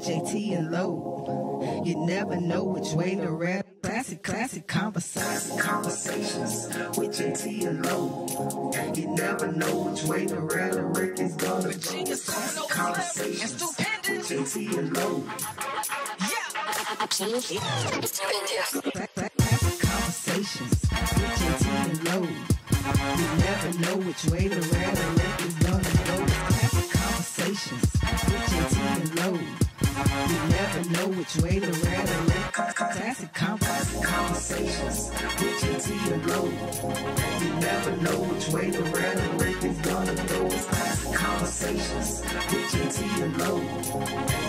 JT and Lo. You never know which way to rap. Classic, classic conversations. Conversations with JT and Lo. You never know which way the rhetoric is gonna go. Classic conversations with JT and Lo. Classic conversations with JT and Lo. You never know which way the rhetoric is gonna go. Classic conversations with JT and Lo. You never know which way the rhetoric. Classic complex conversations with JT and Lo. You never know which way the rhetoric is gonna go. It's classic conversations with JT and Lo.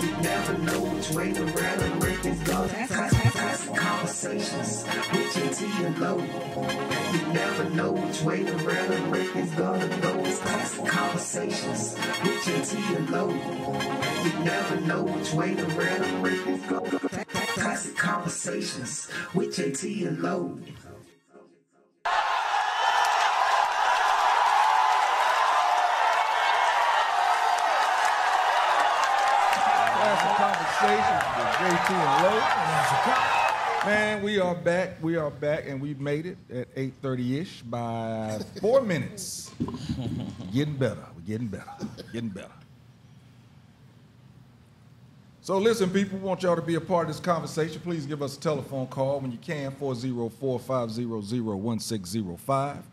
You never know which way the rhetoric is gonna go. Classic conversations with JT and Lo. You never know which way the rhetoric is gonna go. It's classic conversations with JT and Lo. You never know which way the rhetoric is gonna go. Classic conversations with JT and Lo. Classic conversations with JT and Lo. Man, we are back. We are back, and we've made it at 8:30-ish by four minutes. getting better. We're getting better. Getting better. So listen, people, we want y'all to be a part of this conversation. Please give us a telephone call when you can, 404-500-1605.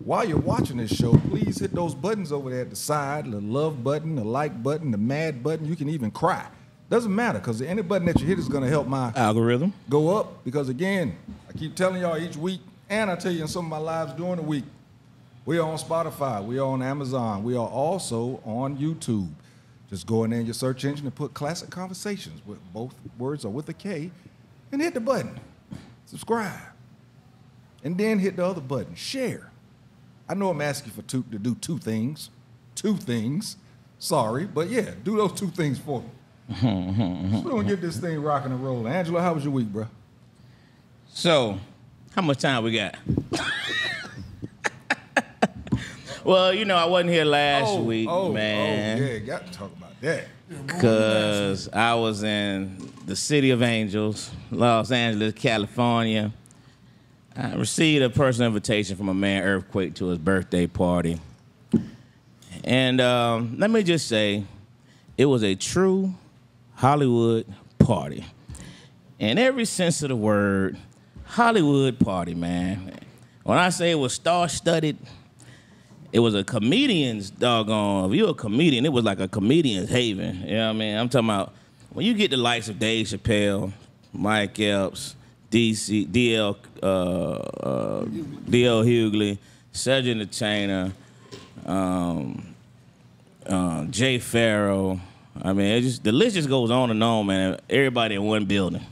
While you're watching this show, please hit those buttons over there at the side, the love button, the like button, the mad button. You can even cry. Doesn't matter, because any button that you hit is gonna help my Algorithm. go up. Because again, I keep telling y'all each week, and I tell you in some of my lives during the week, we are on Spotify, we are on Amazon, we are also on YouTube. Just go in there in your search engine and put classic conversations with both words or with a K and hit the button. Subscribe. And then hit the other button, share. I know I'm asking for two to do two things. Two things. Sorry, but yeah, do those two things for me. So we're gonna get this thing rocking and rolling. Angelo, how was your week, bro? So, how much time we got? well, you know, I wasn't here last week, man. Oh, yeah, got to talk about that. Because I was in the city of angels, Los Angeles, California. I received a personal invitation from a man, Earthquake, to his birthday party. And um, let me just say, it was a true Hollywood party. In every sense of the word, Hollywood party, man. When I say it was star studded, it was a comedian's doggone. If you're a comedian, it was like a comedian's haven. You know what I mean? I'm talking about when you get the likes of Dave Chappelle, Mike Epps, DC, DL, uh, uh, DL Hughley, Cedric Entertainer, um, uh, Jay Pharoah. I mean, it just the list just goes on and on, man. Everybody in one building.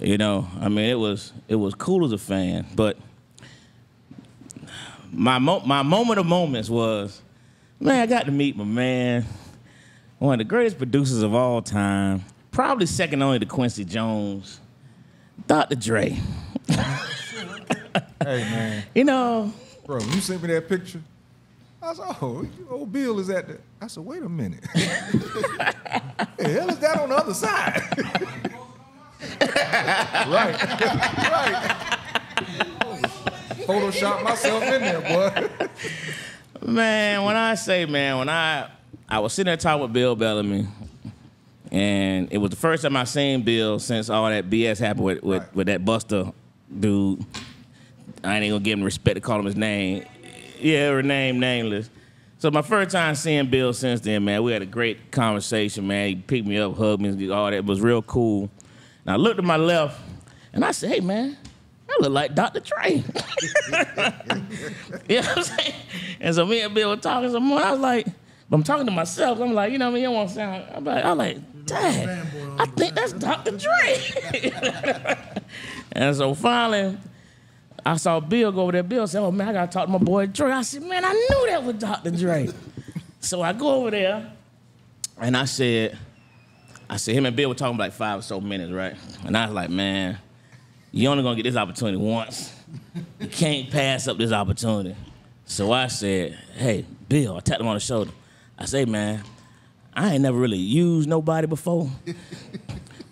You know, I mean, it was it was cool as a fan, but my mo- my moment of moments was, man, I got to meet my man, one of the greatest producers of all time, probably second only to Quincy Jones, Dr. Dre. Hey man, You know, bro, you sent me that picture. I said, "Oh, old Bill is at the." I said, "Wait a minute, the hell is that on the other side?" right, right. Photoshop myself in there, boy. Man, when I say man, when I I was sitting there talking with Bill Bellamy, and it was the first time I seen Bill since all that BS happened with with, Right. with that Buster dude. I ain't gonna give him respect to call him his name. Yeah, her name nameless. So my first time seeing Bill since then, man, we had a great conversation, man. He picked me up, hugged me, all that it was real cool. And I looked to my left, and I said, "Hey, man." I look like Dr. Dre. you know what I'm saying? And so me and Bill were talking some more. I was like, but I'm talking to myself. I'm like, you know what I mean? You don't want to sound. I'm like, I'm like, dang, I think that's Dr. Dre. and so finally, I saw Bill go over there. Bill said, oh man, I got to talk to my boy Dre. I said, man, I knew that was Dr. Dre. so I go over there and I said, I said, him and Bill were talking for like five or so minutes, right? And I was like, man, you only gonna get this opportunity once. You can't pass up this opportunity. So I said, hey, Bill, I tapped him on the shoulder. I say, man, I ain't never really used nobody before.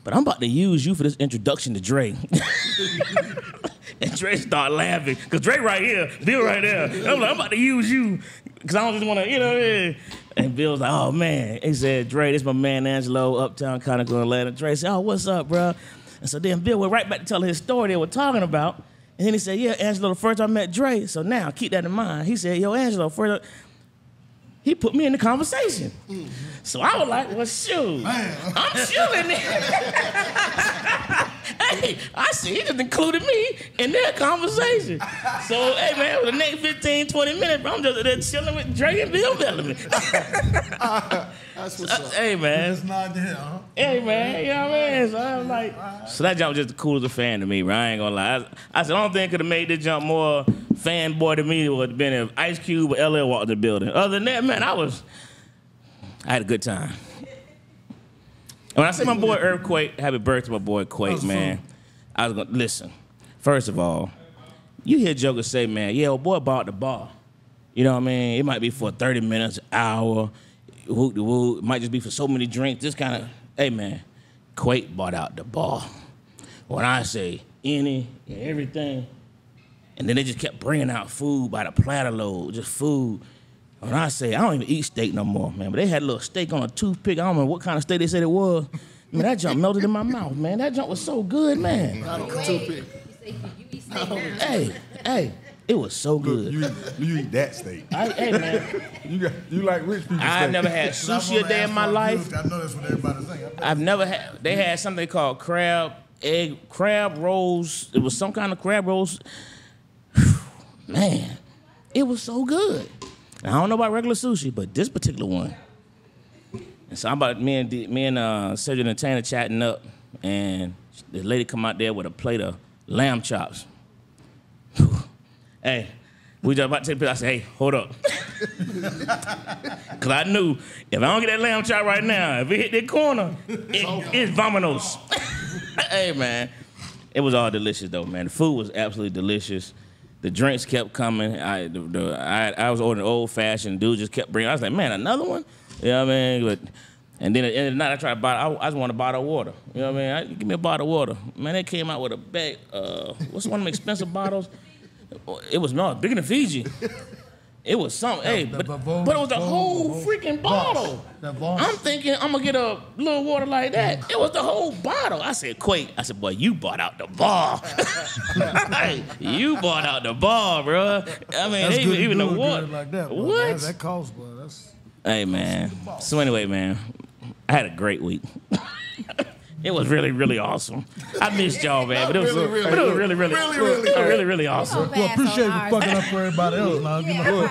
But I'm about to use you for this introduction to Dre. and Dre start laughing. Cause Dre right here, Bill right there. I'm like, I'm about to use you. Cause I don't just wanna, you know? And Bill's like, oh man. He said, Dre, this my man Angelo, Uptown Conical Atlanta. Dre said, oh, what's up, bro? And so then Bill went right back to telling his story they were talking about. And then he said, yeah, Angelo, the first I met Dre. So now keep that in mind. He said, yo, Angelo, first he put me in the conversation. Mm-hmm. So I was like, well, shoot, I'm chilling there. hey, I see, he just included me in their conversation. So, hey, man, for the next 15, 20 minutes, bro, I'm just there chilling with Dre and Bill Bellamy. That's what's up. hey, man. It's not there, huh? Hey man, you know what I mean? So I was like, so that jump was just the coolest fan to me, bro. I ain't gonna lie. I, I said, the only thing could have made this jump more fanboy to me would have been if Ice Cube or LL walked in the building. Other than that, man, I was, I had a good time. And when I say my boy Earthquake, happy birthday, to my boy Quake, man. I was gonna listen. First of all, you hear jokers say, man, yeah, old boy bought the bar. You know what I mean? It might be for 30 minutes, hour, whoop de whoop. It might just be for so many drinks. This kind of, hey man, Quake bought out the bar. When I say any and everything, and then they just kept bringing out food by the platter load, just food. When I say I don't even eat steak no more, man, but they had a little steak on a toothpick. I don't know what kind of steak they said it was. Man, that junk melted in my mouth, man. That junk was so good, man. Not on the toothpick. Hey, hey, it was so good. you, you eat that steak. I, hey man, You got you like rich people I've steak. never had sushi a day in my life. I know that's what everybody's thinking. I've never had. They had something called crab egg crab rolls. It was some kind of crab rolls. Man, it was so good. I don't know about regular sushi, but this particular one. And so I'm about me and me and uh, Cedric and Tanner chatting up, and the lady come out there with a plate of lamb chops. hey, we just about to take a. I said, hey, hold up. Cause I knew if I don't get that lamb chop right now, if it hit that corner, it, it's vominos. hey man, it was all delicious though, man. The food was absolutely delicious. The drinks kept coming. I the, the, I, I was ordering old fashioned. Dude just kept bringing. I was like, man, another one. You know what I mean? But and then at the end of the night, I tried to buy. I, I just want a bottle of water. You know what I mean? I, give me a bottle of water. Man, they came out with a bag. Uh, what's one of them expensive bottles? It was no bigger than Fiji. It was something. Hey, the but, but it was a whole freaking bottle. The. I'm thinking I'm gonna get a little water like that. Mm. It was the whole bottle. I said, Quake. I said, boy, you bought out the bar. Hey, you bought out the bar, bro. I mean, That's even, good even do the water. like that. boy. what? That, that costs, boy. That's Hey man. So anyway, man, I had a great week. it was really, really awesome. I missed y'all, man, but it was, Really, really, but it was really, really, really, really, uh, really, really, really awesome. well. Appreciate you fucking up for everybody else. Now, you know.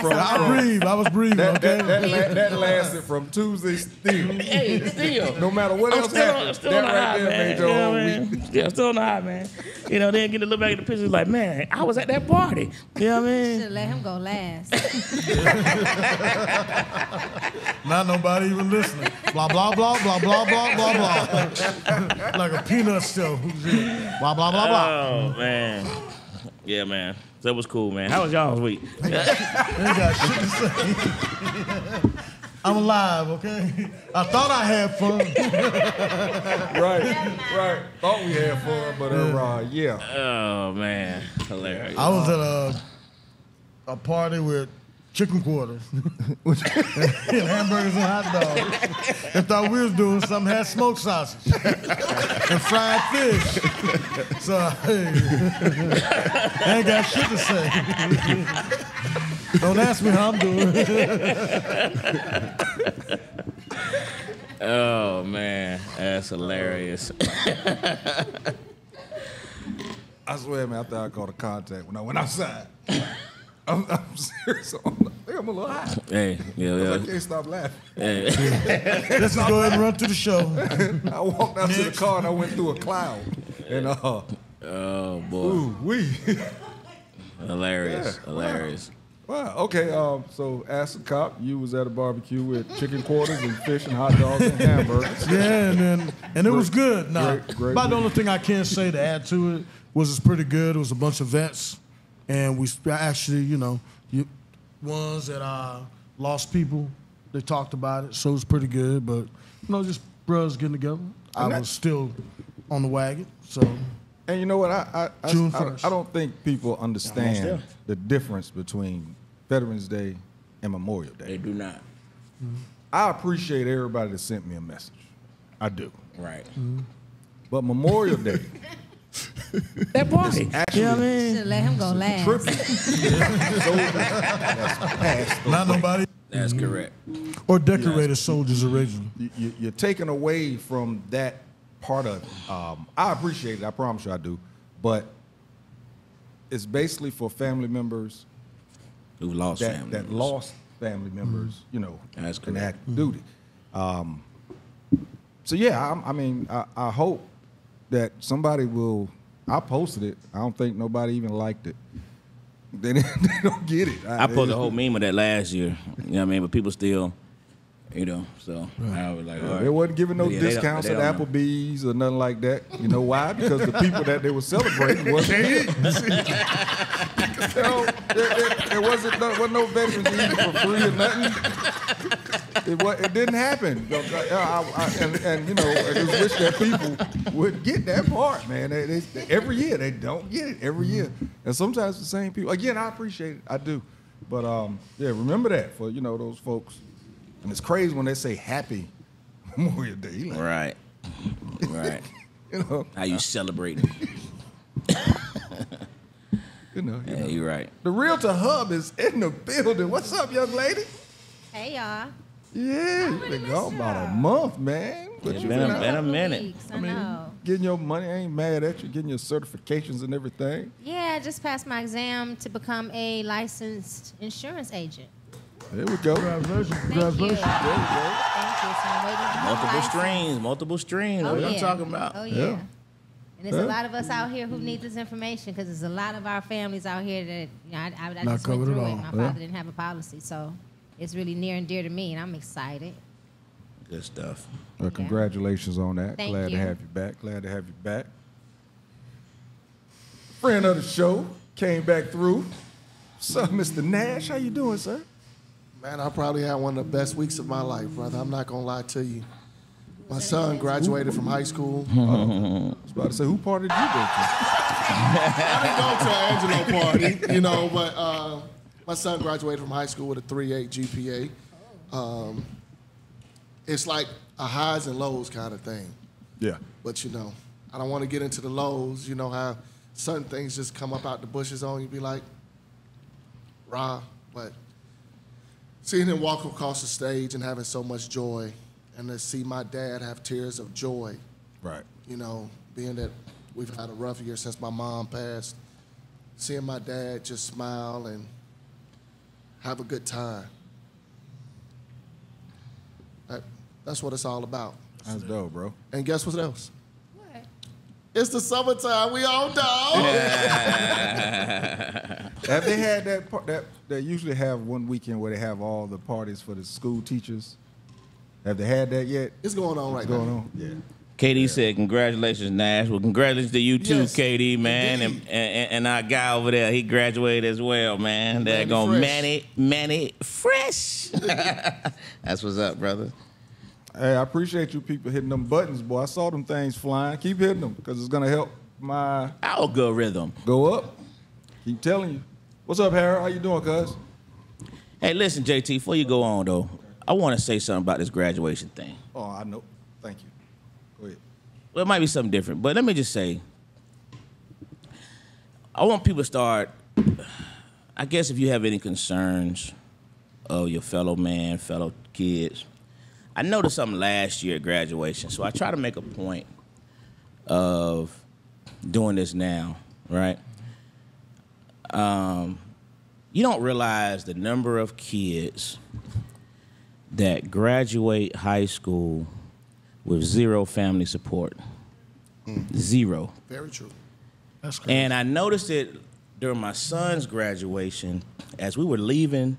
From- I breathe. I was breathing. That, Okay. that, that, that lasted from Tuesday still. Hey, still. No matter what I'm else still, happened, I'm still that on the right high, there man. made your You know whole what I week. mean? Yeah, still on the high, man. You know, then get to look back at the pictures like, man, I was at that party. You know what I mean? Should let him go last. Not nobody even listening. Blah blah blah blah blah blah blah blah. Like a peanut show. Blah blah blah blah. Oh man, yeah, man. That was cool, man. How was y'all's week? Ain't got shit to say. I'm alive, okay? I thought I had fun. Right, right. Thought we had fun, but uh, uh, yeah. Oh man, hilarious. I was at a a party with chicken quarters and hamburgers and hot dogs. And thought we was doing something, had smoked sausage and fried fish. So hey, I ain't got shit to say. Don't ask me how I'm doing. Oh man, that's hilarious. I swear, man, I thought I caught a contact when I went outside. I'm, I'm serious. I'm, like, I think I'm a little high. hey, yeah, yeah. I can't stop laughing. Hey. Let's just go ahead and run to the show. I walked out to the car and I went through a cloud. And uh, Oh boy, ooh, we. hilarious, Yeah, hilarious. Wow. Okay. Um. So, ask the cop. You was at a barbecue with chicken quarters and fish and hot dogs and hamburgers. Yeah, and then and it was good. Now, great- great about the only thing I can say to add to it was it's pretty good. It was a bunch of vets, and we actually, you know, you, ones that uh, lost people They talked about it, so it was pretty good. But you know, just bros getting together. I And that- was still on the wagon, so And you know what? I I, I, June I, 1st. I don't think people there. understand the difference between Veterans Day and Memorial Day. They do not. I appreciate everybody that sent me a message. I do. Right. But Memorial Day That party. actually You know what I mean? Should let him go last. tribute to soldiers that's passed not nobody That's correct. or decorated soldiers originally. You, you, you're taking away from that part of it. Um, I appreciate it. I promise you I do. But it's basically for family members Who lost that, family that members. lost family members, you know, That's in correct. active duty. Um, so yeah, I, I mean, I, I hope that somebody will. I posted it. I don't think nobody even liked it. They, they don't get it. I posted a whole meme of that last year. You know what I mean? But people still, you know, so I was like, all right. They wasn't giving no yeah, discounts at don't know. Applebee's or nothing like that. You know why? Because the people that they were celebrating wasn't eating. You know, there, there- there wasn't no, wasn't no veterans eating for free or nothing. It, wa- it didn't happen. I- I- I- and, and, you know, I just wish that people would get that part, man. They, they, every year they don't get it every year, and sometimes the same people. Again, I appreciate it, I do, but um, yeah, remember that for you know those folks. And it's crazy when they say Happy Memorial Day. Like, Right. Right. you know, How you celebrating? you know, you Yeah, know. you're right. The Realtor Hub is in the building. What's up, young lady? Hey y'all. Yeah, you've been gone about a month, man. But It's you been a- been been a minute. Weeks, I, I mean, know. getting your money. I ain't mad at you. Getting your certifications and everything. Yeah, I just passed my exam to become a licensed insurance agent. There we go. Congratulations! Thank you. Congratulations! Thank you. So I'm waiting for my Multiple streams, multiple streams. Oh, what yeah. I'm talking about. Oh, yeah. Yeah. And there's Yeah. a lot of us out here who need this information because there's a lot of our families out here that, you know, I, I, I Not just went covered at through it. all. My Yeah. father didn't have a policy, so it's really near and dear to me, and I'm excited. Good stuff. Well, congratulations on that. Thank Glad you. to have you back. Glad to have you back. Friend of the show came back through. What's up, Mr. Nash? How you doing, sir? Man, I probably had one of the best weeks of my life, brother. I'm not gonna lie to you. My son graduated from high school. I was about to say, who party did you go to? I didn't go to an Angelo party, you know, but uh, my son graduated from high school with a 3.8 GPA. Um, it's like a highs and lows kind of thing. Yeah. But you know, I don't want to get into the lows. You know how certain things just come up out the bushes on you, be like, rah. But seeing him walk across the stage and having so much joy, and to see my dad have tears of joy, Right. you know, being that we've had a rough year since my mom passed, seeing my dad just smile and have a good time. That, that's what it's all about. That's dope, bro. And guess what else? What? It's the summertime. We all know. Have they had that part that they usually have one weekend where they have all the parties for the school teachers? Have they had that yet? It's going on right What's going now. on? Yeah. KD said, "Congratulations, Nash." Well, congratulations to you too, Yes, KD, man, and, and and our guy over there, he graduated as well, man. They're going Fresh. Manny, Manny Fresh. That's what's up, brother. Hey, I appreciate you people hitting them buttons, boy. I saw them things flying. Keep hitting them because it's gonna help my Algorithm. go up. Keep telling you. What's up, Harold? How you doing, cuz? Hey, listen, JT. Before you go on though, I want to say something about this graduation thing. Oh, I know. Thank you. Go ahead. Well, it might be something different, but let me just say, I want people to start. I guess if you have any concerns of your fellow man, fellow kids, I noticed something last year at graduation, so I try to make a point of doing this now, right? Um, you don't realize the number of kids that graduate high school with zero family support. Zero. Very true. That's crazy. And I noticed it during my son's graduation as we were leaving,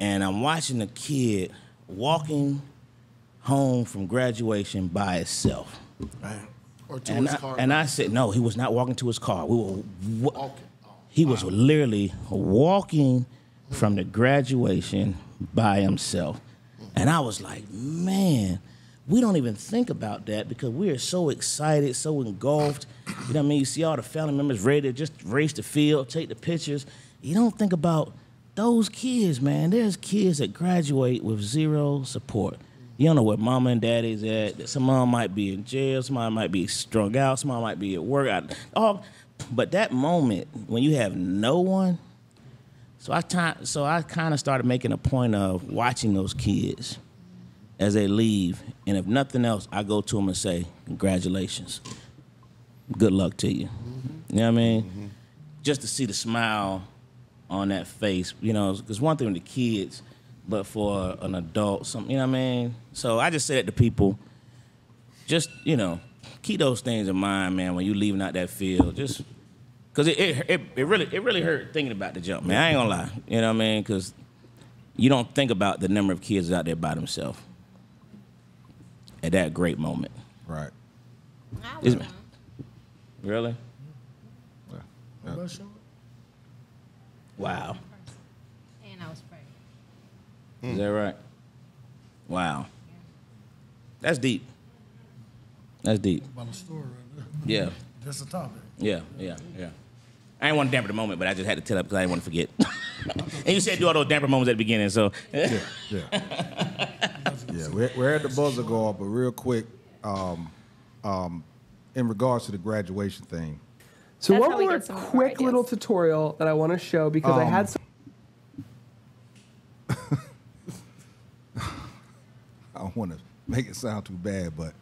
and I'm watching the kid walking home from graduation by itself. Right. Or to And his I, car. and I said, no, he was not walking to his car. We were, wa- Walking. He was literally walking from the graduation by himself. And I was like, man, we don't even think about that because we are so excited, so engulfed. You know what I mean? You see all the family members ready to just race the field, take the pictures. You don't think about those kids, man. There's kids that graduate with zero support. You don't know where mama and daddy's at. Some mom might be in jail, some mom might be strung out, some mom might be at work. I, all, but that moment when you have no one, so I so I kind of started making a point of watching those kids as they leave, and if nothing else, I go to them and say, "Congratulations, good luck to you." You know what I mean? Mm-hmm. Just to see the smile on that face, you know, because one thing with the kids, but for an adult, something, you know what I mean? So I just say said to people, just you know, keep those things in mind, man, when you leaving out that field. Just because it, it it it really it really hurt thinking about the jump, man. I ain't gonna lie, you know what I mean? Because you don't think about the number of kids out there by themselves at that great moment. Right. I Is- was. Really? Yeah. How about Sean? Wow. And I was pregnant. Is that right? Hmm. Wow. That's deep. That's deep. About a story right there. Yeah. That's the topic. Yeah, yeah, yeah. I didn't want to damper the moment, but I just had to tell it because I didn't want to forget. and you said do all those damper moments at the beginning, so Yeah. Yeah. yeah. We're, we're at the buzzer go off, but real quick, um, um, in regards to the graduation thing, So That's one we more get some of our quick little tutorial that I want to show because I Um, had some. I don't want to make it sound too bad, but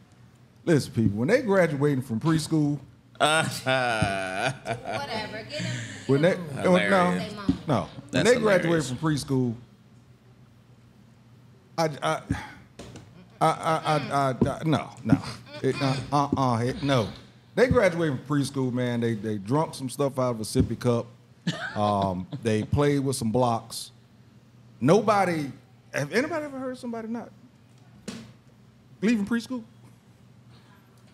listen, people, when they graduating from preschool, Whatever. Get him. when they Hilarious. no, no, when That's they graduate hilarious. from preschool, I, I, I, I, I, I, no, no, it, uh, uh, uh, it, no. They graduate from preschool, man. They they drunk some stuff out of a sippy cup. Um, they played with some blocks. Nobody, have anybody ever heard somebody not leaving preschool?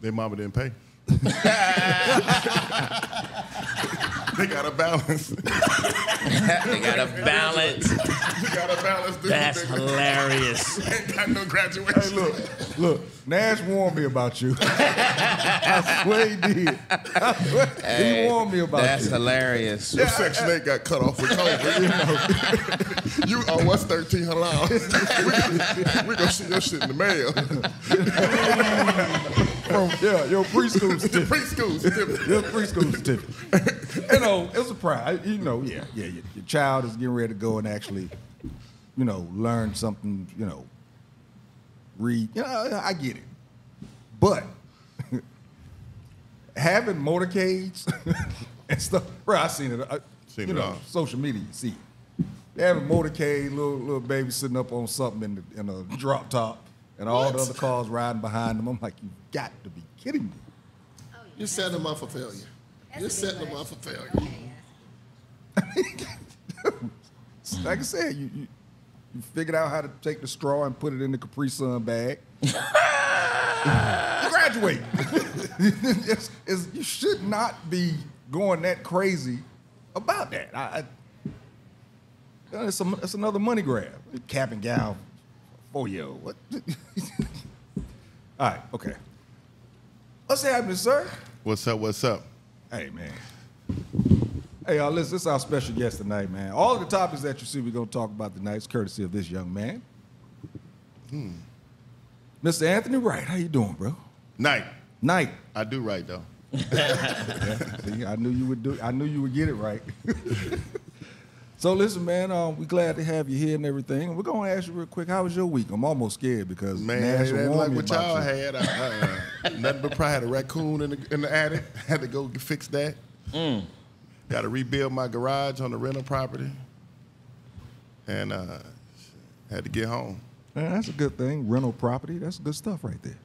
Their mama didn't pay. they got a balance. they got a balance. they got a balance. Dude. That's hilarious. ain't got no graduation. Hey, look, look. Nash warned me about you. I swear he did. I swear he warned me about That's you. hilarious. Your Section 8 got cut off with COVID. You, know. you oh, owe us thirteen hundred dollars. we gonna see your shit in the mail. From, oh. yeah, your preschool certificate. Preschool certificate. Your preschool certificate. you know, it's a pride. You know, yeah, yeah. Your, your child is getting ready to go and actually, you know, learn something. You know, read. You know, I get it, but having motorcades and stuff. Bro, I seen it. I, Seen you it know, all. social media. You see, it. they have a motorcade, little little baby sitting up on something in, the, in a drop top, and all the other cars riding behind them. I'm like, you got to be kidding me. You're setting them up for failure. That's You're setting good them one. up for failure. Okay, yes. Like I said, you, you you figured out how to take the straw and put it in the Capri Sun bag. you graduate. it's, it's, you should not be going that crazy about that. I, I, it's, a, it's another money grab. Cap and gown, Oh, year old. What? All right, okay. What's happening, sir? What's up? What's up? Hey, man. Hey, y'all, listen, this is our special guest tonight, man. All of the topics that you see we're going to talk about tonight is courtesy of this young man. Hmm. Mr. Anthony Wright, how you doing, bro? Night. Night. I do right though. See, I knew you would do. I knew you would get it right. so listen, man. Um, we're glad to have you here and everything. We're gonna ask you real quick. How was your week? I'm almost scared because Man, Nash it ain't warned like me what about y'all you. had. I, uh, nothing but probably had a raccoon in the, in the attic. Had to go fix that. Got to rebuild my garage on the rental property. And uh, had to get home. Man, that's a good thing. Rental property. That's good stuff right there.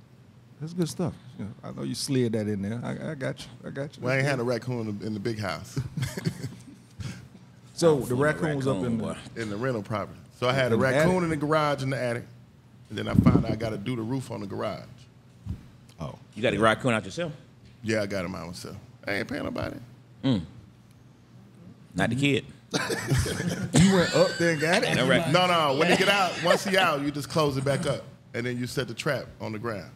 That's good stuff. You know, I know you slid that in there. I, I got you. I got you. Well, I ain't had a raccoon in the, in the big house, so the raccoon was up in boy. the. in the rental property. So I had a raccoon attic? in the garage in the attic. And then I found out I got to do the roof on the garage. Oh, You got a raccoon out yourself? Yeah, I got him out myself. I ain't paying nobody. Mm. Not the mm-hmm. kid. You went up there and got it. No No, no. When he get out, once he out, you just close it back up, and then you set the trap on the ground.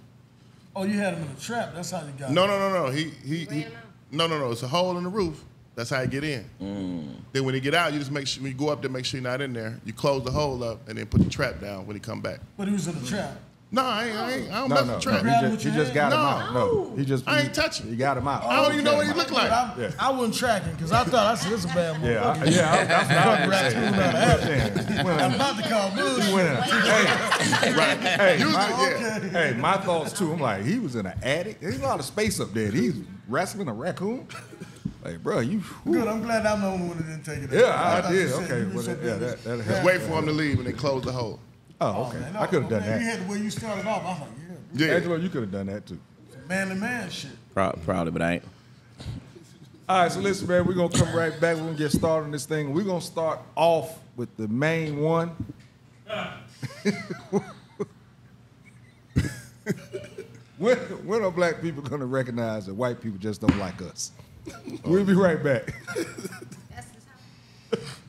Oh, you had him in a trap. That's how you got No, him. no, no, no. He he. he no, no, no. It's a hole in the roof. That's how you get in. Mm. Then when you get out, you just make sure when you go up there, make sure you're not in there. You close the hole up, and then put the trap down when he come back. But he was in the trap. No, I ain't. I, ain't, I don't No, mess no, with no. trap. Grab He just, with he your just got him out. No, he just. I he- ain't touching. You got him out. I don't even know what he looked like. I, Yeah. I wasn't tracking because I thought I said this is a bad move. Yeah. I, yeah. I, that's what I was saying. Yeah, I'm about to call he bullshit. went in Hey, Right. hey, Usually, my, yeah. hey, my thoughts too. I'm like, he was in an attic. There's a lot of space up there. He's wrestling a raccoon. Like, bro, you. whew. Good. I'm glad I'm the only one that didn't take it. Yeah, thought I you did. Okay, you well, so yeah, good. that that Just helped. wait for him to leave and then close the hole. Oh, okay. Oh, man, I could have done man, You that. had the way you started off. I was like, Yeah. yeah, Angelo, you could have done that too. man to man shit. Probably, but I ain't. All right, so listen, man, we're gonna come right back. We're gonna get started on this thing. We're gonna start off with the main one. when, when are black people gonna recognize that white people just don't like us? We'll be right back. That's just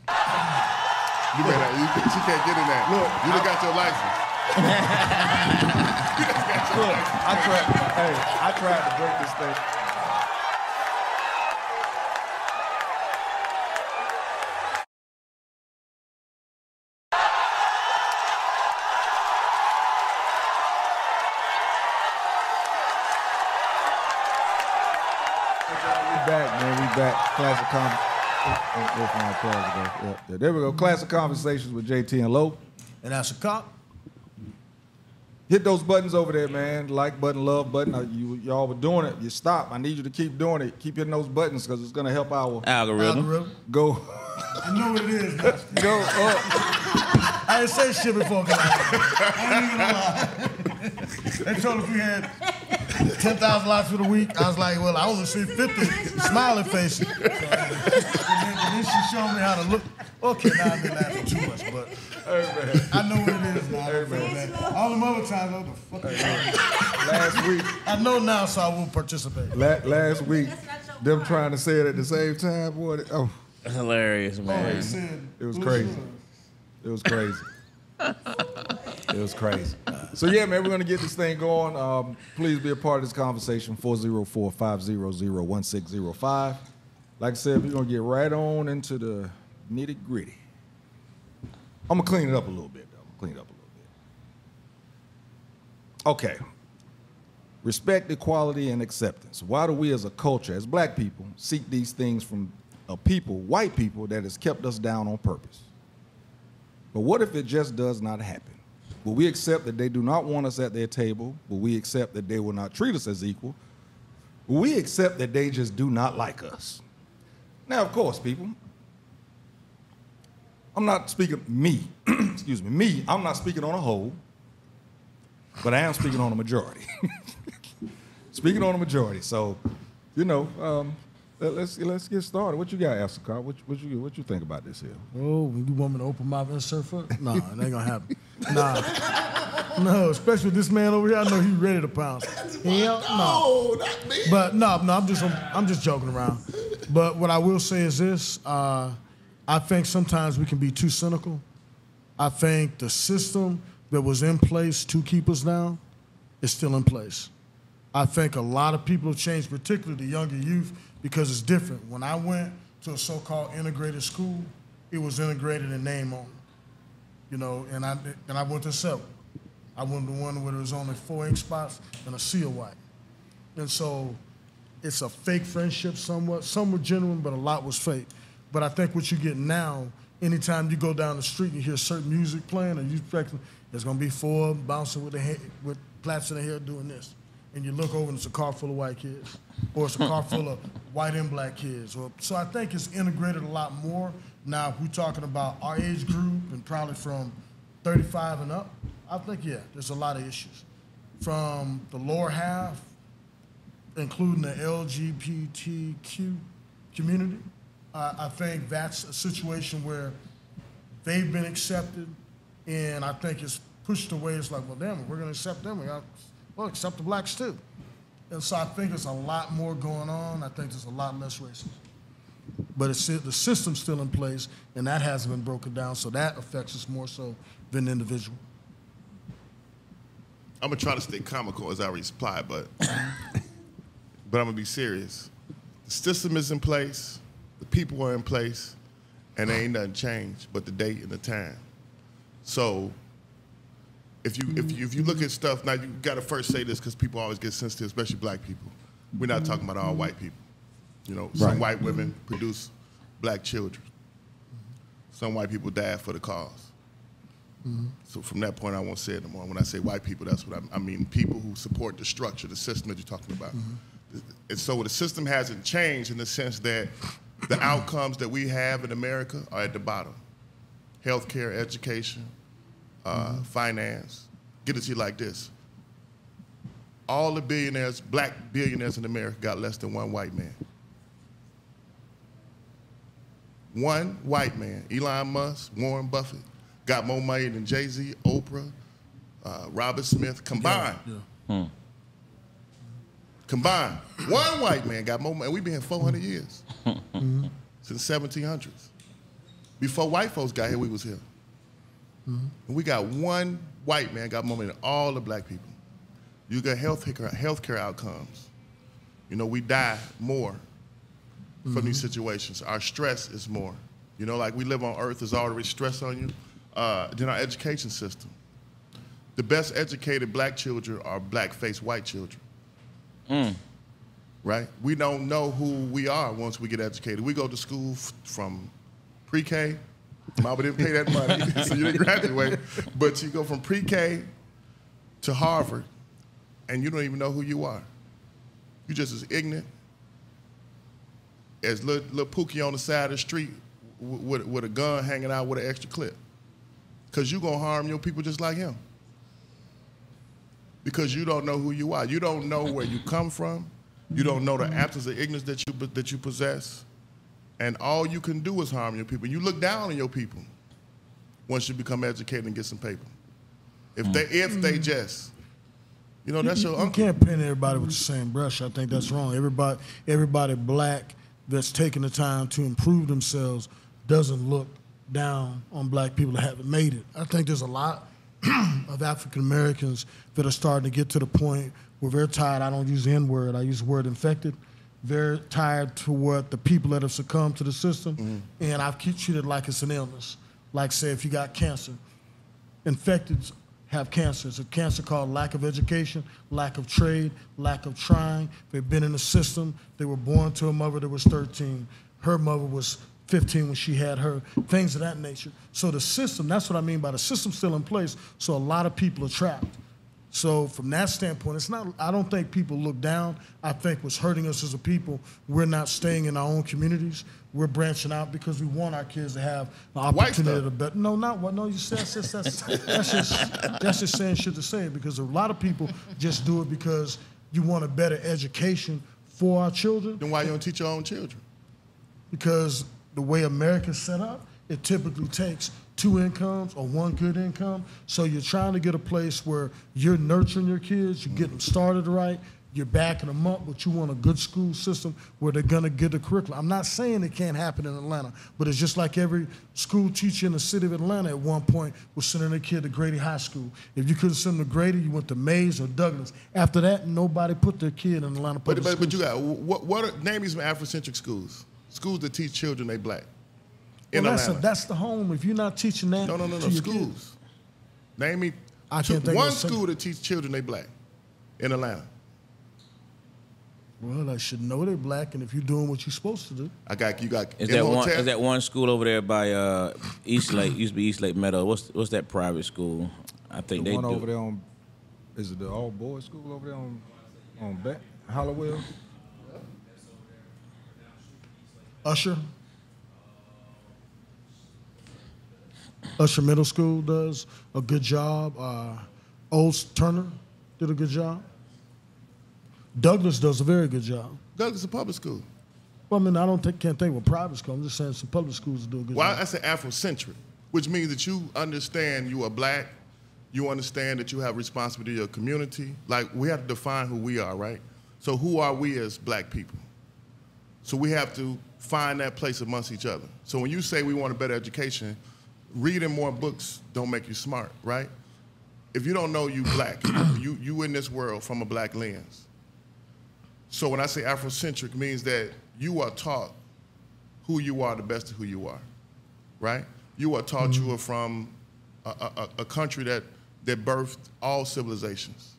how. You better. You, she can't get in that. Look, you done got your license. Look, I tried. Hey, I tried to break this thing. Back, man. We back. Classic conversation. Where's my applause go? Yep, there- There we go. Classic conversations with JT and Lo. And that's a cop. Hit those buttons over there, man. Like button, love button. Uh, You, y'all were doing it. You stop. I need you to keep doing it. Keep hitting those buttons because it's gonna help our Algorithm. Algorithm. go I know what it is. Now. go up. I didn't say shit before. I, I ain't even gonna lie. they told us we had 10,000 likes for the week. I was like, well, I only see 50 smiling faces. So, and, then, and then she showed me how to look. Okay, now I've been laughing too much, but I know what it is now. man. All the other times, what the fuck? Last week, I know now, so I won't participate. la- last week, them trying to say it at the same time, boy. they- Oh, Hilarious, Oh, man. he said, It was crazy. yours?" it was crazy. it was crazy. So yeah, man, we're gonna get this thing going. Um, please be a part of this conversation. 404-500-1605. Like I said, we're gonna get right on into the nitty gritty. I'm gonna clean it up a little bit, though. I'm gonna clean it up a little bit. Okay. Respect, equality, and acceptance. Why do we as a culture, as black people, seek these things from a people, white people, that has kept us down on purpose? But what if it just does not happen? Will we accept that they do not want us at their table? Will we accept that they will not treat us as equal? We accept that they just do not like us? Now, of course, people, I'm not speaking me, excuse me, me, I'm not speaking on a whole, but I am speaking on a majority. speaking on a majority. So, you know, um, let- let's let's get started. What you got, Asakar? What, what you what you think about this here? Oh, you want me to open my surf foot? Nah, it ain't gonna happen. Nah. No, especially with this man over here, I know he's ready to pounce. Hell no. Not me. But no, no, I'm just I'm just joking around. But what I will say is this: uh, I think sometimes we can be too cynical. I think the system that was in place to keep us down is still in place. I think a lot of people have changed, particularly the younger youth, because it's different. When I went to a so-called integrated school, it was integrated in name only. You know, and I and I went to several. I went to one where there was only four ink spots and a seal white. And so it's a fake friendship somewhat. Some were genuine, but a lot was fake. But I think what you get now, anytime you go down the street and you hear certain music playing or you expect there's gonna be four bouncing with the hair, with plaits in the hair doing this. And you look over and it's a car full of white kids. Or it's a car full of white and black kids. Or, so I think it's integrated a lot more. Now, if we're talking about our age group and probably from 35 and up, I think, yeah, there's a lot of issues. From the lower half, including the LGBTQ community. Uh, I think that's a situation where they've been accepted, and I think it's pushed away. It's like, well, damn, we're going to accept them. We got, well, accept the blacks too. And so I think there's a lot more going on. I think there's a lot less racism. But it's, the system's still in place, and that hasn't been broken down, so that affects us more so than the individual. I'm gonna try to stay comical as I reply, but but I'm gonna be serious. The system is in place, the people are in place, and there ain't nothing changed but the date and the time. So if you if you if you look at stuff now, you got to first say this because people always get sensitive, especially black people. We're not talking about all white people. You know, some Right. white women produce black children. Some white people died for the cause. So from that point, I won't say it anymore. When I say white people, that's what I, I mean. People who support the structure, the system that you're talking about. And so the system hasn't changed in the sense that the outcomes that we have in America are at the bottom. Healthcare, education, uh, finance. Get it to you like this. All the billionaires, black billionaires in America got less than one white man. One white man, Elon Musk, Warren Buffett, got more money than Jay Z, Oprah, uh, Robert Smith combined. Hmm. Combined. One white man got more money. We've been here 400 hmm. years. Mm-hmm. Since 1700s. Before white folks got here, we was here. Mm-hmm. And we got one white man got more money than all the black people. You got health healthcare outcomes. You know, we die more from these situations. Our stress is more. You know, like we live on earth, there's already stress on you. Uh, then our education system. The best educated black children are black faced white children. Right? We don't know who we are once we get educated. We go to school f- from pre K. Mama didn't pay that money, so you didn't graduate. But you go from pre K to Harvard, and you don't even know who you are. You're just as ignorant as little, little Pookie on the side of the street with, with a gun hanging out with an extra clip. Because you're going to harm your people just like him. Because you don't know who you are. You don't know where you come from. You don't know the absence of ignorance that you, that you possess. And all you can do is harm your people. You look down on your people once you become educated and get some paper. If they, mm. if they just, you know, that's you, your you uncle. can't paint everybody with the same brush. I think that's wrong. Everybody, everybody black that's taking the time to improve themselves doesn't look down on black people that haven't made it. I think there's a lot of African Americans that are starting to get to the point where they're tired. I don't use the N word. I use the word infected. They're tired to what the people that have succumbed to the system, mm-hmm. and I've treated like it's an illness. Like say if you got cancer, infected have cancer. It's a cancer called lack of education, lack of trade, lack of trying. They've been in the system. They were born to a mother that was 13. Her mother was 15 when she had her, things of that nature. So the system, that's what I mean by the system still in place. So a lot of people are trapped. So from that standpoint, it's not. I don't think people look down. I think what's hurting us as a people, we're not staying in our own communities. We're branching out because we want our kids to have the White opportunity to bet. No, not what. No, you said that's just that's, that's just that's just saying shit to say it because a lot of people just do it because you want a better education for our children Then why you don't teach your own children? because the way America's set up, it typically takes two incomes or one good income. So you're trying to get a place where you're nurturing your kids, you get them mm-hmm. started right, you're backing them up, but you want a good school system where they're gonna get the curriculum. I'm not saying it can't happen in Atlanta, but it's just like every school teacher in the city of Atlanta at one point was sending their kid to Grady High School. If you couldn't send them to Grady, you went to Mays or Douglas. After that, nobody put their kid in Atlanta But, public but, but schools. you got what? What are, name me some Afrocentric schools? Schools that teach children they black. In well, that's, a, that's the home. If you're not teaching that, no, no, no, to no. your kids- Schools. Name me I two- can't think of one a school that teach children they black in Atlanta. Well, I should know they're black, and if you're doing what you're supposed to do, I got you. Got Is that one? Is that one school over there by uh, East Lake? Used to be East Lake Meadow. What's what's that private school? I think The they one do. over there on, is it the all boys school over there on, on Beck, Hollowell? Usher, Usher Middle School does a good job. Uh, Olds Turner did a good job. Douglas does a very good job. Douglas is a public school. Well, I mean, I don't think, can't think of a private school. I'm just saying some public schools do a good Well, job. I say Afrocentric, which means that you understand you are black. You understand that you have responsibility to your community. Like we have to define who we are, right? So who are we as black people? So we have to find that place amongst each other. So when you say we want a better education, reading more books don't make you smart, right? If you don't know you black, you you in this world from a black lens. So when I say Afrocentric means that you are taught who you are, the best of who you are, right? You are taught you mm-hmm. are from a, a, a country that, that birthed all civilizations.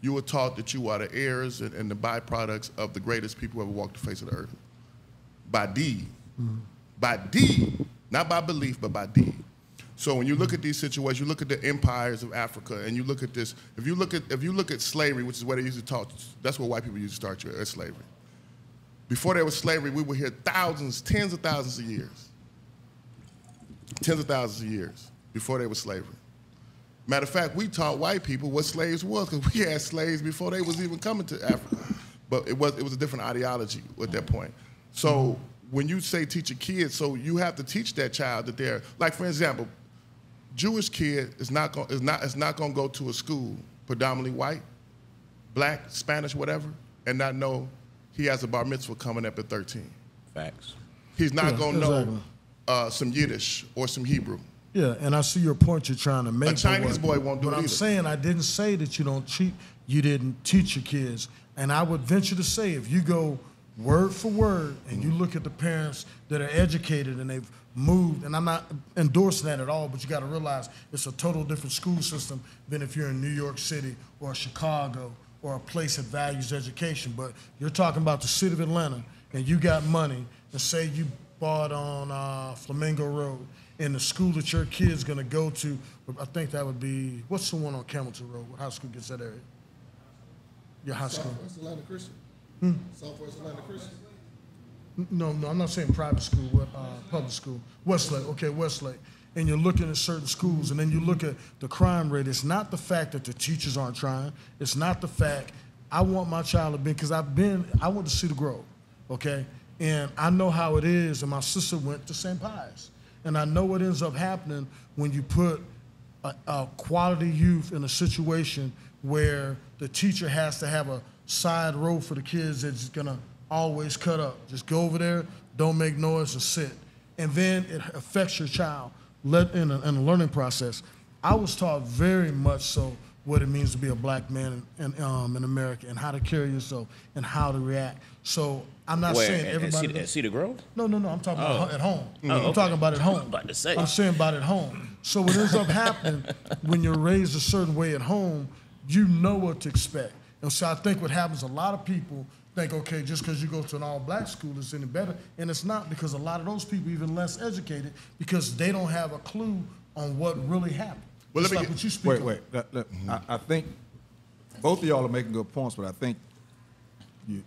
You were taught that you are the heirs and, and the byproducts of the greatest people who ever walked the face of the earth. By deed. Mm-hmm. By deed. Not by belief, but by deed. So when you look at these situations, you look at the empires of Africa, and you look at this. If you look at if you look at slavery, which is what they used to talk, that's what white people used to start you uh, at slavery. Before there was slavery, we were here thousands, tens of thousands of years. Tens of thousands of years before there was slavery. Matter of fact, we taught white people what slaves was because we had slaves before they was even coming to Africa. But it was it was a different ideology at that point. So when you say teach a kid, so you have to teach that child that they're like, for example, Jewish kid is not going is not is not going to go to a school predominantly white, black, Spanish, whatever, and not know he has a bar mitzvah coming up at 13. Facts. He's not Yeah, going to know exactly. uh, some Yiddish or some Hebrew. Yeah, and I see your point you're trying to make. but Chinese what- boy won't do But it I'm either. saying I didn't say that you don't cheat. You didn't teach your kids, and I would venture to say if you go word for word and you look at the parents that are educated and they've moved, and I'm not endorsing that at all, but you got to realize it's a total different school system than if you're in New York City or Chicago or a place that values education. But you're talking about the city of Atlanta, and you got money, and say you bought on uh, Flamingo Road, and the school that your kid's gonna go to, I think that would be what's the one on Campbellton Road? What high school gets that area? Your high school? Southwest Atlanta Christian. Southwest Atlanta Christian. No, no, I'm not saying private school, uh, public school. Westlake, okay, Westlake. And you're looking at certain schools, and then you look at the crime rate. It's not the fact that the teachers aren't trying. It's not the fact I want my child to be, because I've been, I went to Cedar Grove, okay? And I know how it is, and my sister went to St. Pius. And I know what ends up happening when you put a, a quality youth in a situation where the teacher has to have a side road for the kids that's gonna always cut up. Just go over there, don't make noise, and sit. And then it affects your child let in a, in a learning process. I was taught very much so what it means to be a black man in, in, um, in America and how to carry yourself and how to react. So I'm not Where? saying At- at everybody. Cedar, at Cedar Grove? No, no, no. I'm talking Oh. about at home. Oh, I'm okay. talking about at home. I'm about to say. I'm saying about at home. So what ends up happening when you're raised a certain way at home, you know what to expect. And so I think what happens, a lot of people think, okay, just because you go to an all-black school, it's any better, and it's not because a lot of those people even less educated because they don't have a clue on what really happened. Well, let me like get- what you speak Wait, on. wait. Let- let- I, I think both of y'all are making good points, but I think you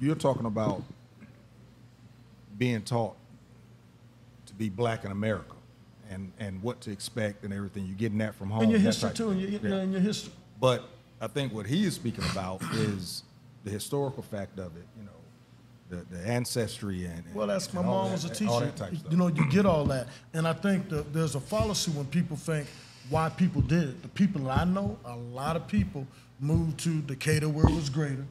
you're talking about being taught to be black in America and, and what to expect and everything. You're getting that from home. And your history too, of and your. Yeah. and your history. But I think what he is speaking about is the historical fact of it, you know, the, the ancestry and, and Well, that's my mom that- was a teacher. that type stuff. You know, you get all that, and I think that there's a fallacy when people think why people did it. The people that I know, a lot of people moved to Decatur where it was greater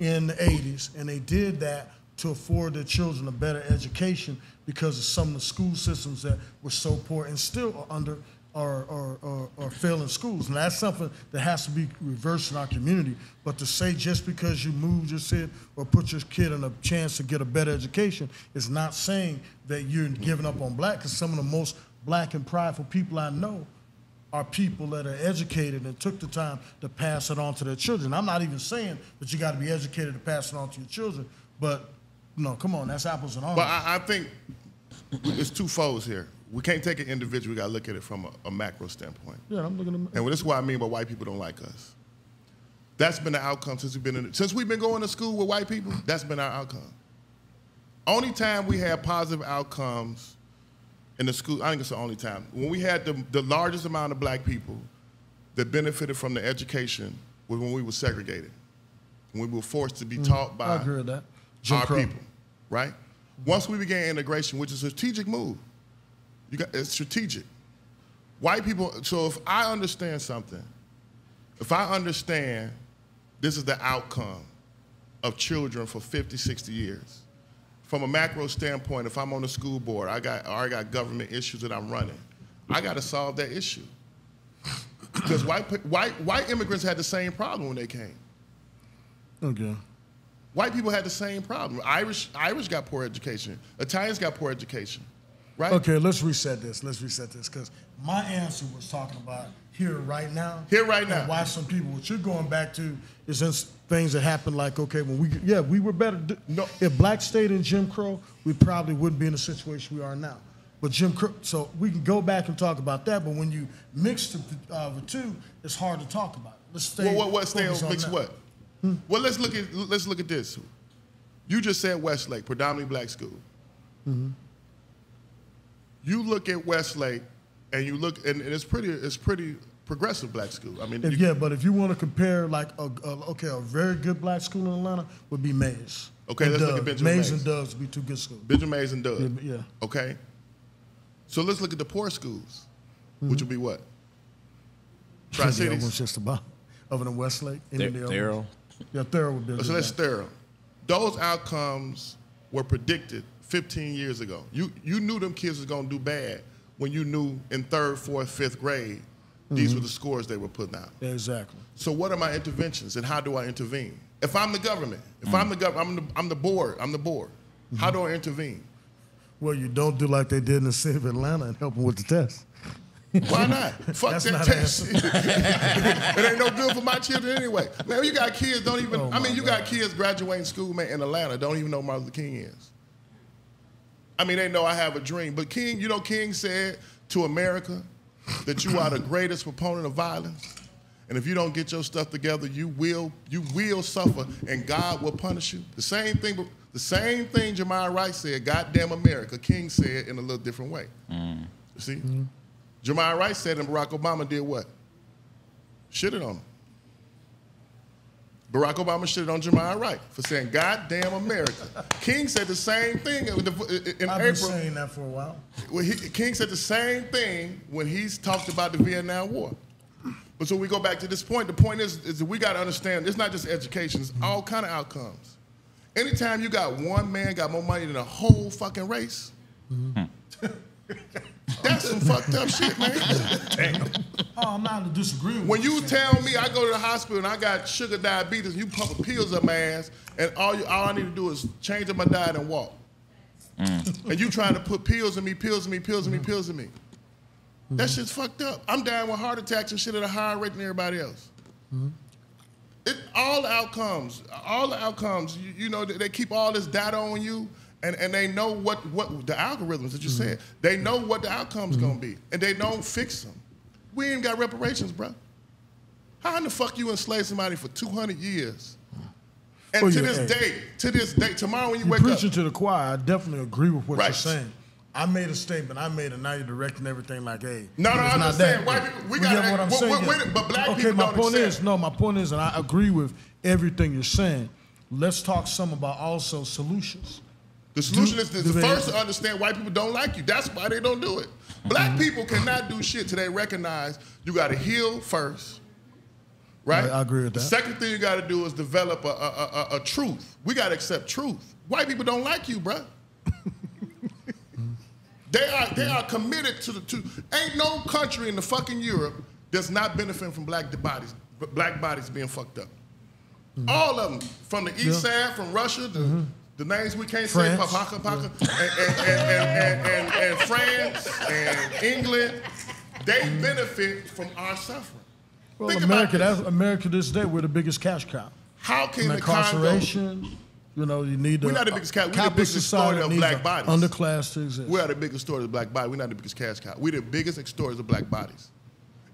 in the 80s, and they did that to afford their children a better education because of some of the school systems that were so poor and still are under are, are, are, are failing schools. And that's something that has to be reversed in our community. But to say just because you moved your kid or put your kid in a chance to get a better education is not saying that you're giving up on black, because some of the most black and prideful people I know are people that are educated and took the time to pass it on to their children. I'm not even saying that you got to be educated to pass it on to your children, but no, come on, that's apples and oranges. But I, I think it's two folds here. We can't take an individual. We got to look at it from a, a macro standpoint. yeah, I'm looking at. And this is what I mean by white people don't like us. That's been the outcome since we've been in, since we've been going to school with white people. That's been our outcome. Only time we had positive outcomes in the school, I think it's the only time when we had the, the largest amount of black people that benefited from the education was when we were segregated, when we were forced to be taught by Mm, I agree with that. Our Crow. people, right? Once we began integration, which is a strategic move, you got it's strategic. White people. So if I understand something, if I understand this is the outcome of children for 50, 60 years, from a macro standpoint, if I'm on the school board, I got or I got government issues that I'm running, I got to solve that issue. Because white, white, white immigrants had the same problem when they came. Okay. White people had the same problem. Irish, Irish got poor education. Italians got poor education, right? Okay, let's reset this. Let's reset this because my answer was talking about here right now. Here right now. Why some people, what you're going back to is in things that happened like, okay, when we, yeah, we were better. No. If black stayed in Jim Crow, we probably wouldn't be in the situation we are now. But Jim Crow, so we can go back and talk about that. But when you mix the, uh, the two, it's hard to talk about. Let's stay. Well, what, what, stay on mix that. what? Well, let's look at let's look at this. You just said Westlake, predominantly black school. Mm-hmm. You look at Westlake, and you look, and, and it's pretty, it's pretty progressive black school. I mean, If, you- yeah, but if you want to compare, like, a, a, okay, a very good black school in Atlanta would be Mays. Okay, let's look at Dove. Benjamin Mays Mays. and Doves would be two good schools. Benjamin Mays and Doug. Yeah, yeah. Okay. So let's look at the poor schools, Mm-hmm. which would be what? Tri The other one's Cities. just about other than Westlake. any There- of the other Therrell. Yeah, Therrell would be. a So good that's one. Those outcomes were predicted 15 years ago. You you knew them kids was gonna do bad when you knew in third, fourth, fifth grade these Mm-hmm. were the scores they were putting out. Exactly. So what are my interventions and how do I intervene? If I'm the government, if I'm the government, I'm the, I'm the board, I'm the board. How do I intervene? Well, you don't do like they did in the city of Atlanta and help them with the test. Why not? Fuck That's that not test. it ain't no good for my children anyway. Man, you got kids don't even. Oh, I mean, you got kids graduating school, man, in Atlanta don't even know Martin Luther King is. I mean, they know I have a dream, but King, you know, King said to America that you are the greatest proponent of violence, and if you don't get your stuff together, you will you will suffer, and God will punish you. The same thing. But the same thing Jeremiah Wright said. Goddamn America. King said in a little different way. Mm. You see. Mm-hmm. Jeremiah Wright said, and Barack Obama did what? Shitted on him. Barack Obama shitted on Jeremiah Wright for saying, God damn America. King said the same thing in, the- in I've been saying that for a while. Well, he, King said the same thing when he's talked about the Vietnam War. But so we go back to this point. The point is, is that we got to understand it's not just education, it's all kind of outcomes. Anytime you got one man got more money than a whole fucking race, mm-hmm. that's some fucked up shit, man. Oh, I'm not disagreeing. When with you tell me I go to the hospital and I got sugar diabetes and you pumping pills up my ass and all you all I need to do is change up my diet and walk. Mm. And you trying to put pills in me, pills in me, pills in me, pills in me. That shit's fucked up. I'm dying with heart attacks and shit at a higher rate than everybody else. It, all the outcomes, all the outcomes, you, you know, they, they keep all this data on you and, and they know what, what the algorithms that you mm-hmm. said, they know what the outcome's gonna mm-hmm. be and they don't fix them. We ain't got reparations, bro. How in the fuck you enslave somebody for 200 years? And Well, to this hey. day, to this day, tomorrow when you You wake up, preaching to the choir. I definitely agree with what Right. you're saying. I made a statement. I made a now you're directing everything like, hey. No, no, I'm not that. saying, white people- we gotta- get what I'm saying. wait, here? but black okay, people my don't point accept. is, no, my point is, and I agree with everything you're saying. Let's talk some about also solutions. The solution is do the they- first to understand white people don't like you. That's why they don't do it. Black people cannot do shit till they recognize you got to heal first. Right? I- I agree with that. The second thing you got to do is develop a, a, a, a truth. We got to accept truth. White people don't like you, bruh. they are they are committed to the to. Ain't no country in the fucking Europe that's not benefiting from black bodies, black bodies being fucked up. All of them, from the east Mm-hmm. Yeah. side, from Russia, the, the names we can't France. say, Papa, Papa, and, and, and, and, and, and France and England, they benefit from our suffering. Well, Think America, about that's, this. America this day, we're the biggest cash cow. How can From the incarceration, you know, you need the We're not the biggest cow- we're the biggest society exploiter of black a bodies. Underclass to exist. we are the biggest stories of black bodies. We're not the biggest cash cow. We're the biggest extorters of black bodies.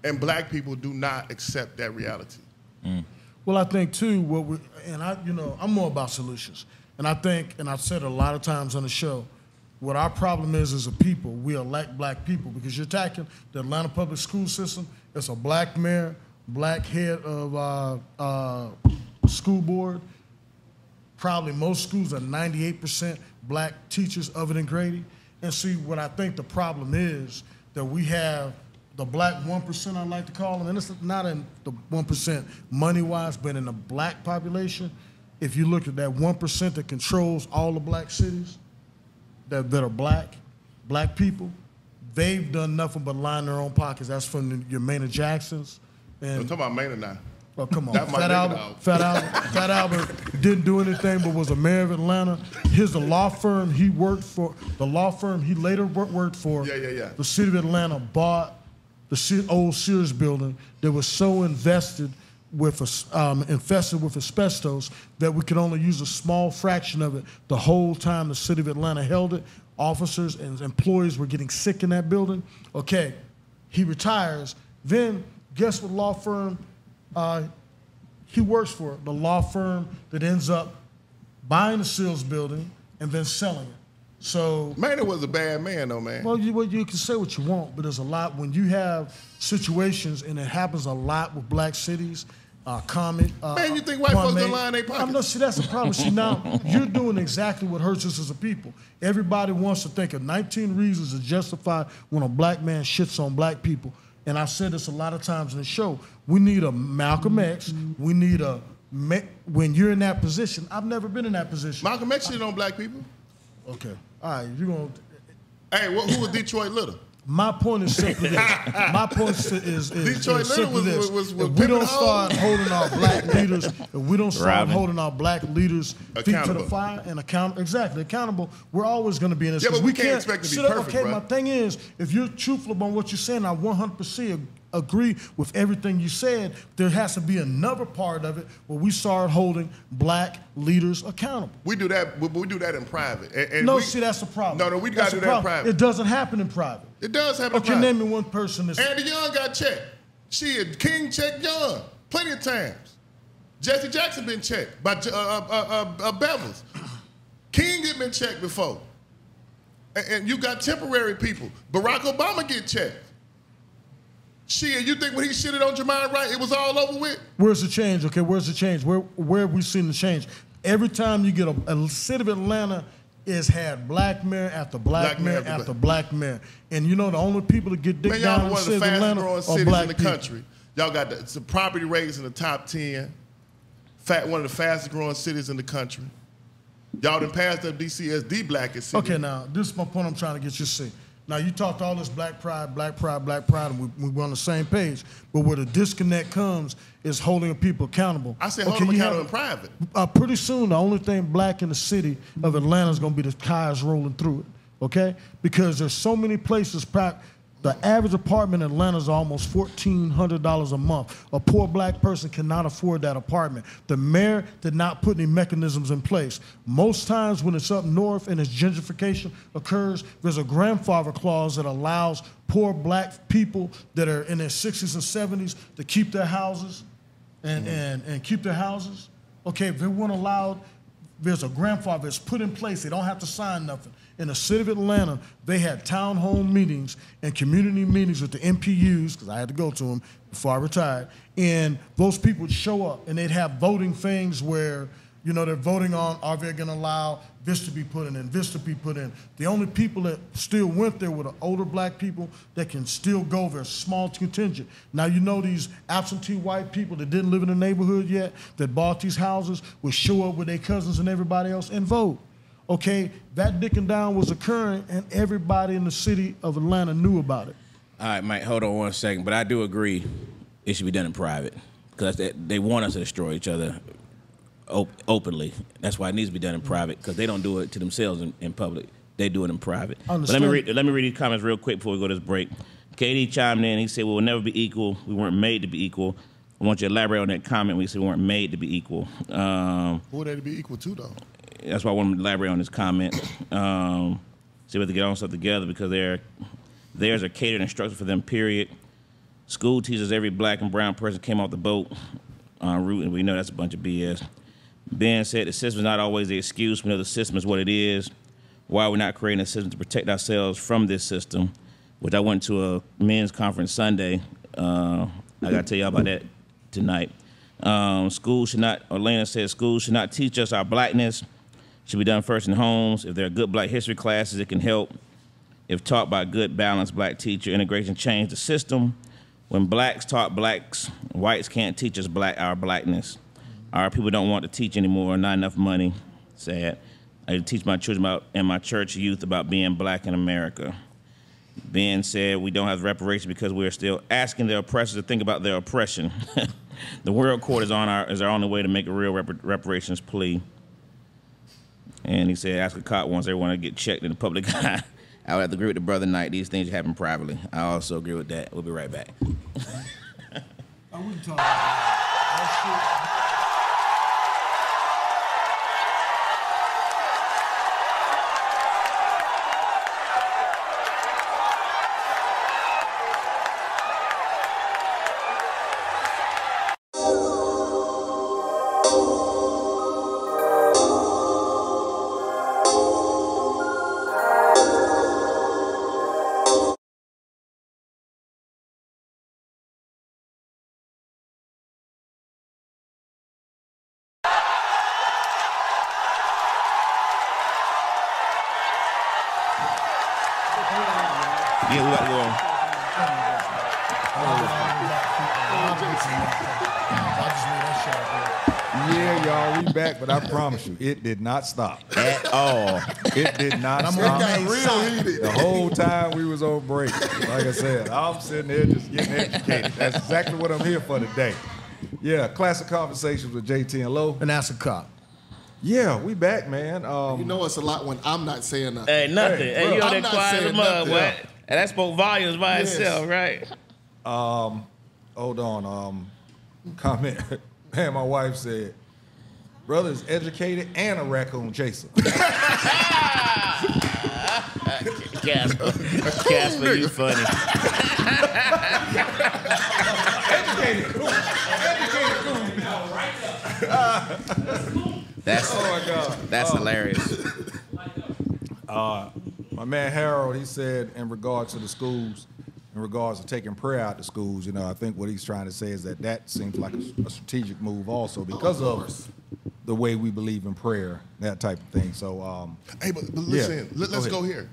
And black people do not accept that reality. Mm. Well, I think too, what we and I, you know, I'm more about solutions, and I think, and I've said a lot of times on the show, what our problem is as a people, we elect black people because you're attacking the Atlanta public school system. It's a black mayor, black head of uh, uh, school board. Probably most schools are 98% black teachers other than Grady. And see, what I think the problem is that we have the black 1%, I like to call them, and it's not in the 1% money wise, but in the black population. If you look at that 1% that controls all the black cities, that, that are black, black people, they've done nothing but line their own pockets. That's from the, your Maynard Jacksons. I'm And talking about Maynard now. Oh, come on. Fat Albert. Fat Albert, Fat Albert didn't do anything but was a mayor of Atlanta. His the law firm he worked for, the law firm he later worked for. Yeah, yeah, yeah. The city of Atlanta bought the old Sears building that was so invested with as- um, infested with asbestos that we could only use a small fraction of it the whole time the city of Atlanta held it. Officers and employees were getting sick in that building. Okay, he retires. Then guess what law firm uh, he works for? The law firm that ends up buying the Sears building and then selling it. So Maynard was a bad man, though, man. well, you, well, you can say what you want, but there's a lot when you have situations, and it happens a lot with black cities. Uh, comment. Uh, Man, you think white folks don't lie in their I'm not, see, that's the problem. See, now you're doing exactly what hurts us as a people. Everybody wants to think of 19 reasons to justify when a black man shits on black people. And I've said this a lot of times in the show. We need a Malcolm X. We need a when you're in that position. I've never been in that position. Malcolm X shit on black people. Okay, all right, you're gonna. Hey, what, who was Detroit Little? My point is simply this. My point is, is, is, Detroit is simply was- this. was- was if we don't start hoes. holding our black leaders, if we don't start Robbing. holding our black leaders feet to the fire and account exactly accountable, we're always going to be in this. Yeah, 'cause but we can't expect to be sit up- perfect, Okay, bruh. my thing is, if you're truthful about what you're saying, I 100% agree with everything you said. There has to be another part of it where we start holding black leaders accountable. We do that. We, we do that in private. And, and no, we- see, that's the problem. No, no, we got to do that in private. It doesn't happen in private. It does happen. Okay, in private. name me one person that's. Andy Young got checked. Shit, King checked Young plenty of times. Jesse Jackson been checked by uh, uh, uh, uh, Bevels. King had been checked before. And, and you got temporary people. Barack Obama get checked. Shit, you think when he shitted on Jermaine Wright, it was all over with? Where's the change? Okay, where's the change? Where where have we seen the change? Every time you get a, a city of Atlanta is had black mayor after black, Black after after black mayor, and you know the only people that get dick Man, down y'all in the of city of Atlanta growing cities black in the people. country. Y'all got the, some property rates in the top 10. Fat, one of the fastest growing cities in the country. Y'all done passed up DC as the blackest city. Okay, now this is my point. I'm trying to get you to see. Now you talked all this black pride, black pride, black pride, and we, we're on the same page. But where the disconnect comes is holding people accountable. I said hold them you accountable have- in private. uh, pretty soon, the only thing black in the city of Atlanta is going to be the cars rolling through it, okay? Because there's so many places. Prac- the average apartment in Atlanta is almost $1,400 a month. A poor black person cannot afford that apartment. The mayor did not put any mechanisms in place. Most times when it's up north and its gentrification occurs, there's a grandfather clause that allows poor black people that are in their 60s and 70s to keep their houses and, mm-hmm. and, and keep their houses. Okay, if they weren't allowed, there's a grandfather that's put in place. They don't have to sign nothing. In the city of Atlanta, they had town home meetings and community meetings with the NPUs, because I had to go to them before I retired. And those people would show up and they'd have voting things where, you know, they're voting on are they going to allow this to be put in and this to be put in. The only people that still went there were the older black people that can still go there, small contingent. Now, you know, these absentee white people that didn't live in the neighborhood yet, that bought these houses, would show up with their cousins and everybody else and vote. Okay, that dicking down was occurring, and everybody in the city of Atlanta knew about it. All right, Mike, hold on one second. But I do agree it should be done in private because they, they want us to destroy each other op- openly. That's why it needs to be done in private because they don't do it to themselves in, in public. They do it in private. But let me read. Let me read these comments real quick before we go to this break. KD chimed in. He said, "We will never be equal. We weren't made to be equal." I want you to elaborate on that comment We said we weren't made to be equal. Um, Who would that be equal to, though? That's why I want to elaborate on this comment. Um, see if they get on stuff together because they're theirs are catered instruction for them. Period. School teaches every black and brown person came off the boat en route, and we know that's a bunch of BS. Ben said the system is not always the excuse. We know the system is what it is. Why are we not creating a system to protect ourselves from this system? Which I went to a men's conference Sunday. Uh, I got to tell y'all about that tonight. Um, schools should not, Orlando said, schools should not teach us our blackness. Should be done first in homes. If there are good black history classes, it can help. If taught by a good, balanced black teacher, integration change the system. When blacks taught blacks, whites can't teach us black our blackness. Our people don't want to teach anymore. Not enough money. Sad. I teach my children about and my church youth about being black in America. Ben said we don't have reparations because we are still asking the oppressors to think about their oppression. the world court is on our is our only way to make a real repar- reparations plea. And he said, ask a cop once want to get checked in the public eye. I would have to agree with the brother Knight. These things happen privately. I also agree with that. We'll be right back. We can talk about that. Promise you, it did not stop. At all. It did not I'm stop. on Real heated. The whole time we was on break. Like I said, I'm sitting there just getting educated. That's exactly what I'm here for today. Yeah, Klassic Konversations with Jae Tea and Lo. And that's a cop. Yeah, we back, man. Um, You know it's a lot when I'm not saying nothing. Hey, nothing. Hey, Hey, you on I'm that not quiet as a saying mug, nothing. what? And that spoke volumes by Yes. itself, right? Um, hold on. Um, comment. Man, my wife said, brother is educated and a raccoon chaser. Casper. Casper, you funny. Educated, educated, That's oh my God. that's oh. hilarious. Uh, my man Harold, he said in regards to the schools, in regards to taking prayer out the schools, you know, I think what he's trying to say is that that seems like a, a strategic move also because of the way we believe in prayer, that type of thing. So, um, Hey, but, but Yeah, listen, let, us ahead. go here.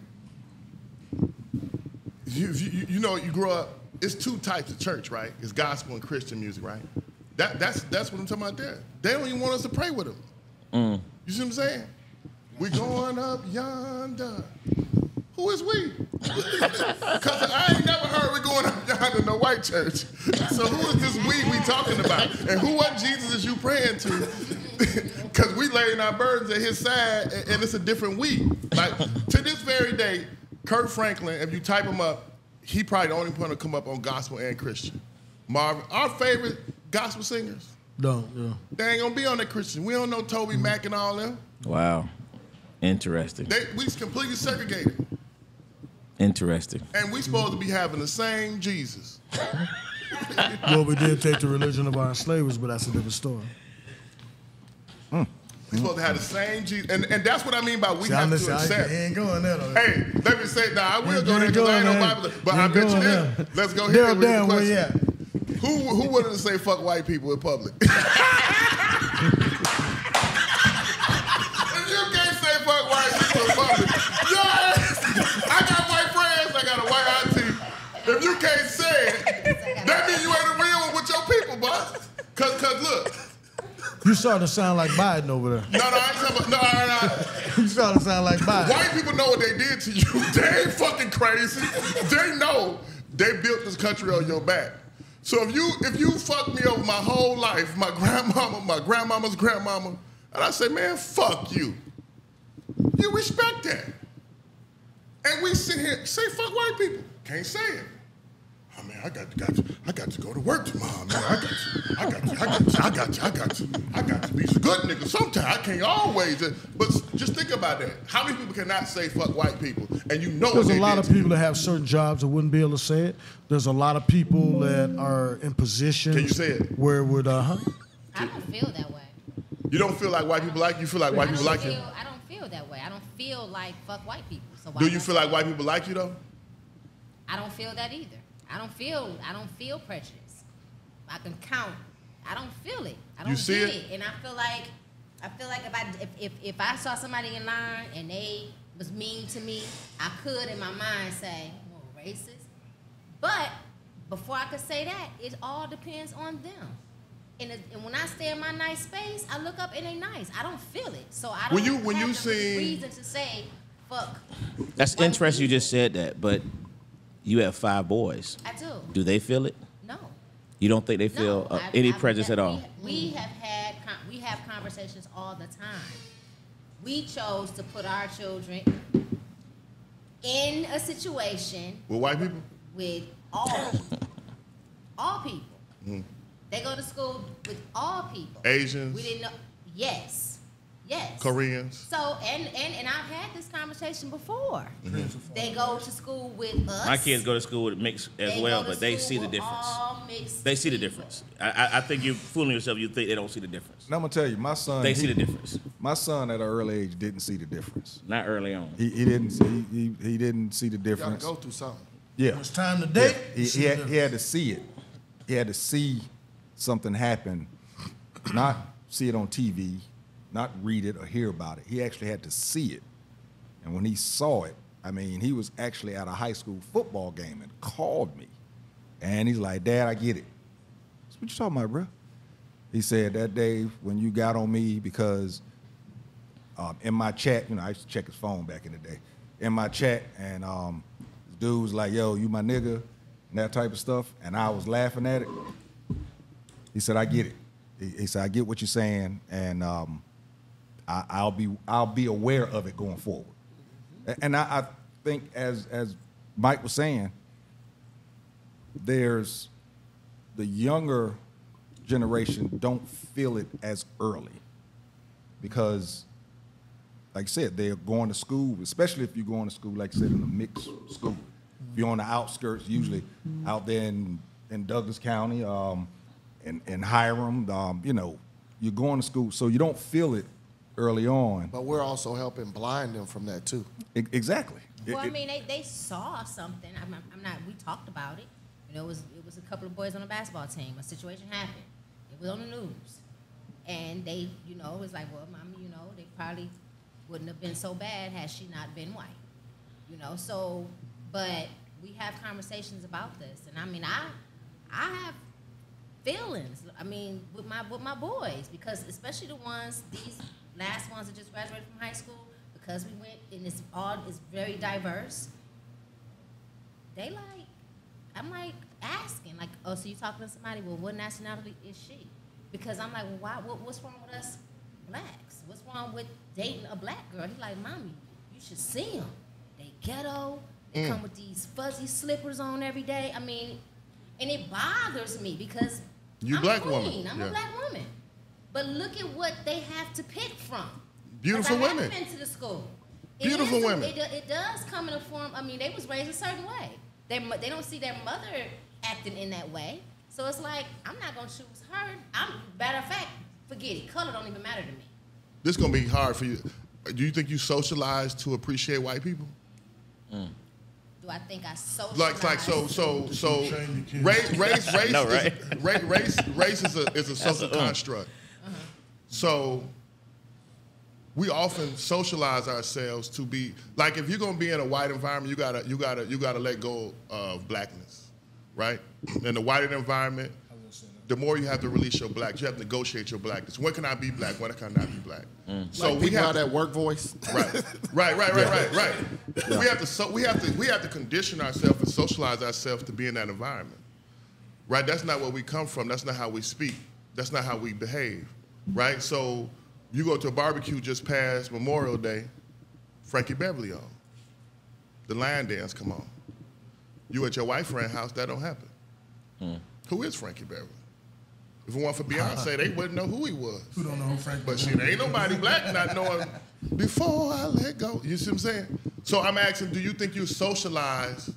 You, you, you know, you grow up. It's two types of church, right? It's gospel and Christian music, right? That, that's that's what I'm talking about there. They don't even want us to pray with them. You see what I'm saying? We're going up yonder. Who is we? Because I ain't never heard we going up yonder in no white church. So who is this we we talking about? And who what Jesus is you praying to? Because we laying our burdens at his side, and, and it's a different we. Like to this very day, Kirk Franklin, if you type him up, he probably the only one to come up on gospel and Christian. Marvin, our favorite gospel singers, Don't, yeah. they ain't gonna be on that Christian. We don't know Toby mm-hmm. Mac and all them. Wow. Interesting. They we completely segregated. Interesting. And we supposed to be having the same Jesus. Well, we did take the religion of our enslavers, but that's a different story. Hmm. We supposed to have the same Jesus. And, and that's what I mean by we See, have listen, to I, accept. he ain't going there though. Hey, let me say, now I will go there ain't because I ain't no Bible. But You I ain't bet you going this. there. Let's go here Daryl and read the Dan, where you question. at? Who, who wanted to say fuck white people in public? You starting to sound like Biden over there. no, no, I ain't talking about, no, no, no. You starting to sound like Biden. White people know what they did to you. They ain't fucking crazy. They know they built this country on your back. So if you if you fuck me over my whole life, my grandmama, my grandmama's grandmama, and I say, man, fuck you. You respect that. And we sit here say fuck white people. Can't say it. Oh man, I got, got to, I got to go to work tomorrow, man. I got to, I got to, I got to, I got to, I got to, I got to be a good nigga. Sometimes I can't always. But just think about that. How many people cannot say fuck white people, and you know There's what a lot of people that have certain jobs that wouldn't be able to say it. There's a lot of people that are in positions Can you say it? where would, uh huh. I don't feel that way. You don't feel like white people like you. You feel like white people don't like you. I don't feel that way. I don't feel like fuck white people. So why Do you feel like white people like you though? I don't feel that either. I don't feel I don't feel prejudice. I can count. I don't feel it. I don't You see get it? And I feel like I feel like if I if, if, if I saw somebody in line and they was mean to me, I could in my mind say, well, racist. But before I could say that, it all depends on them. And, it- and when I stay in my nice space, I look up and they nice. I don't feel it, so I don't When you- when have you the seen- reason to say fuck. That's interesting. You just said that, but you have five boys. I do. Do they feel it? No. You don't think they feel no, uh, I- any I- prejudice we- at all? We have had con- we have conversations all the time. We chose to put our children in a situation With white people? with all people. all people. They go to school with all people. Asians? We didn't know. Yes, yes. Koreans? So and and and I've had this conversation before. Mm-hmm. They go to school with us. My kids go to school with mixed as They well, but they see the difference. all mixed They see the difference. I, I, I think you're fooling yourself. You think they don't see the difference. And I'm gonna tell you, my son. They he- see the difference. My son at an early age didn't see the difference. Not early on. He, he didn't. See, he, he didn't see the You gotta difference. go through something. Yeah. When it's time to date, He, he, had, he had to see it. He had to see something happen, not see it on TV, not read it or hear about it. He actually had to see it. And when he saw it, I mean, he was actually at a high school football game and called me. And he's like, Dad, I get it. I said, What you talking about, bro? He said that day when you got on me because um, in my chat, you know, I used to check his phone back in the day. In my chat, and um, dude was like, "Yo, you my nigga," and that type of stuff, and I was laughing at it. He said, "I get it." He, he said, "I get what you're saying, and um, I, I'll be I'll be aware of it going forward." And I, I think, as as Mike was saying, there's the younger generation don't feel it as early because like I said, they're going to school, especially if you're going to school, like I said, in a mixed school. If you're on the outskirts, usually out there in, in Douglas County, um, in, in Hiram, um, you know, you're going to school, so you don't feel it early on. But we're also helping blind them from that too. E- exactly. It- Well, I mean, they, they saw something. I'm, I'm- I'm not. We talked about it. You know, it was it was a couple of boys on a basketball team. A situation happened. It was on the news, and they, you know, it was like, well, mommy, you know, they probably wouldn't have been so bad had she not been white. You know, so, but we have conversations about this, and I mean, I, I have feelings. I mean, with my with my boys because especially the ones these last ones that just graduated from high school because we went and it's all it's very diverse. They like, I'm like asking like, oh, so you talking to somebody? Well, what nationality is she? Because I'm like, well, why? What, what's wrong with us blacks? What's wrong with dating a black girl? He's like, mommy, you should see them. They ghetto. They mm. come with these fuzzy slippers on every day. I mean, and it bothers me because You I'm black a woman, queen. I'm yeah. a black woman. But look at what they have to pick from. 'Cause Beautiful I haven't women. Been to the school. Beautiful is a- women. It, it does come in a form. I mean, they was raised a certain way. They they don't see their mother acting in that way. So it's like I'm not gonna choose her. I'm matter of fact, forget it. Color don't even matter to me. This gonna be hard for you. Do you think you socialize to appreciate white people? Do I think I socialize? Like, like, so, so, so, Train the kids. race, race, race, know, is, right? race, race, race is a is a social a, um. construct. So, we often socialize ourselves to be like if you're gonna be in a white environment, you gotta you gotta you gotta let go of blackness, right? In the white environment, the more you have to release your black, you have to negotiate your blackness. When can I be black? When can I not be black? Mm. So like we people have have that work voice. Right, right, right, right, right, right. We have to so we have to we have to condition ourselves and socialize ourselves to be in that environment. Right? That's not where we come from. That's not how we speak. That's not how we behave. Right? So you go to a barbecue just past Memorial Day, Frankie Beverly on. The lion dance come on. You at your white friend house, that don't happen. Hmm. Who is Frankie Beverly? If it weren't for Beyonce, they wouldn't know who he was. Who don't know who Frank But shit, ain't nobody black not knowing before I let go. You see what I'm saying? So I'm asking, do you think you socialize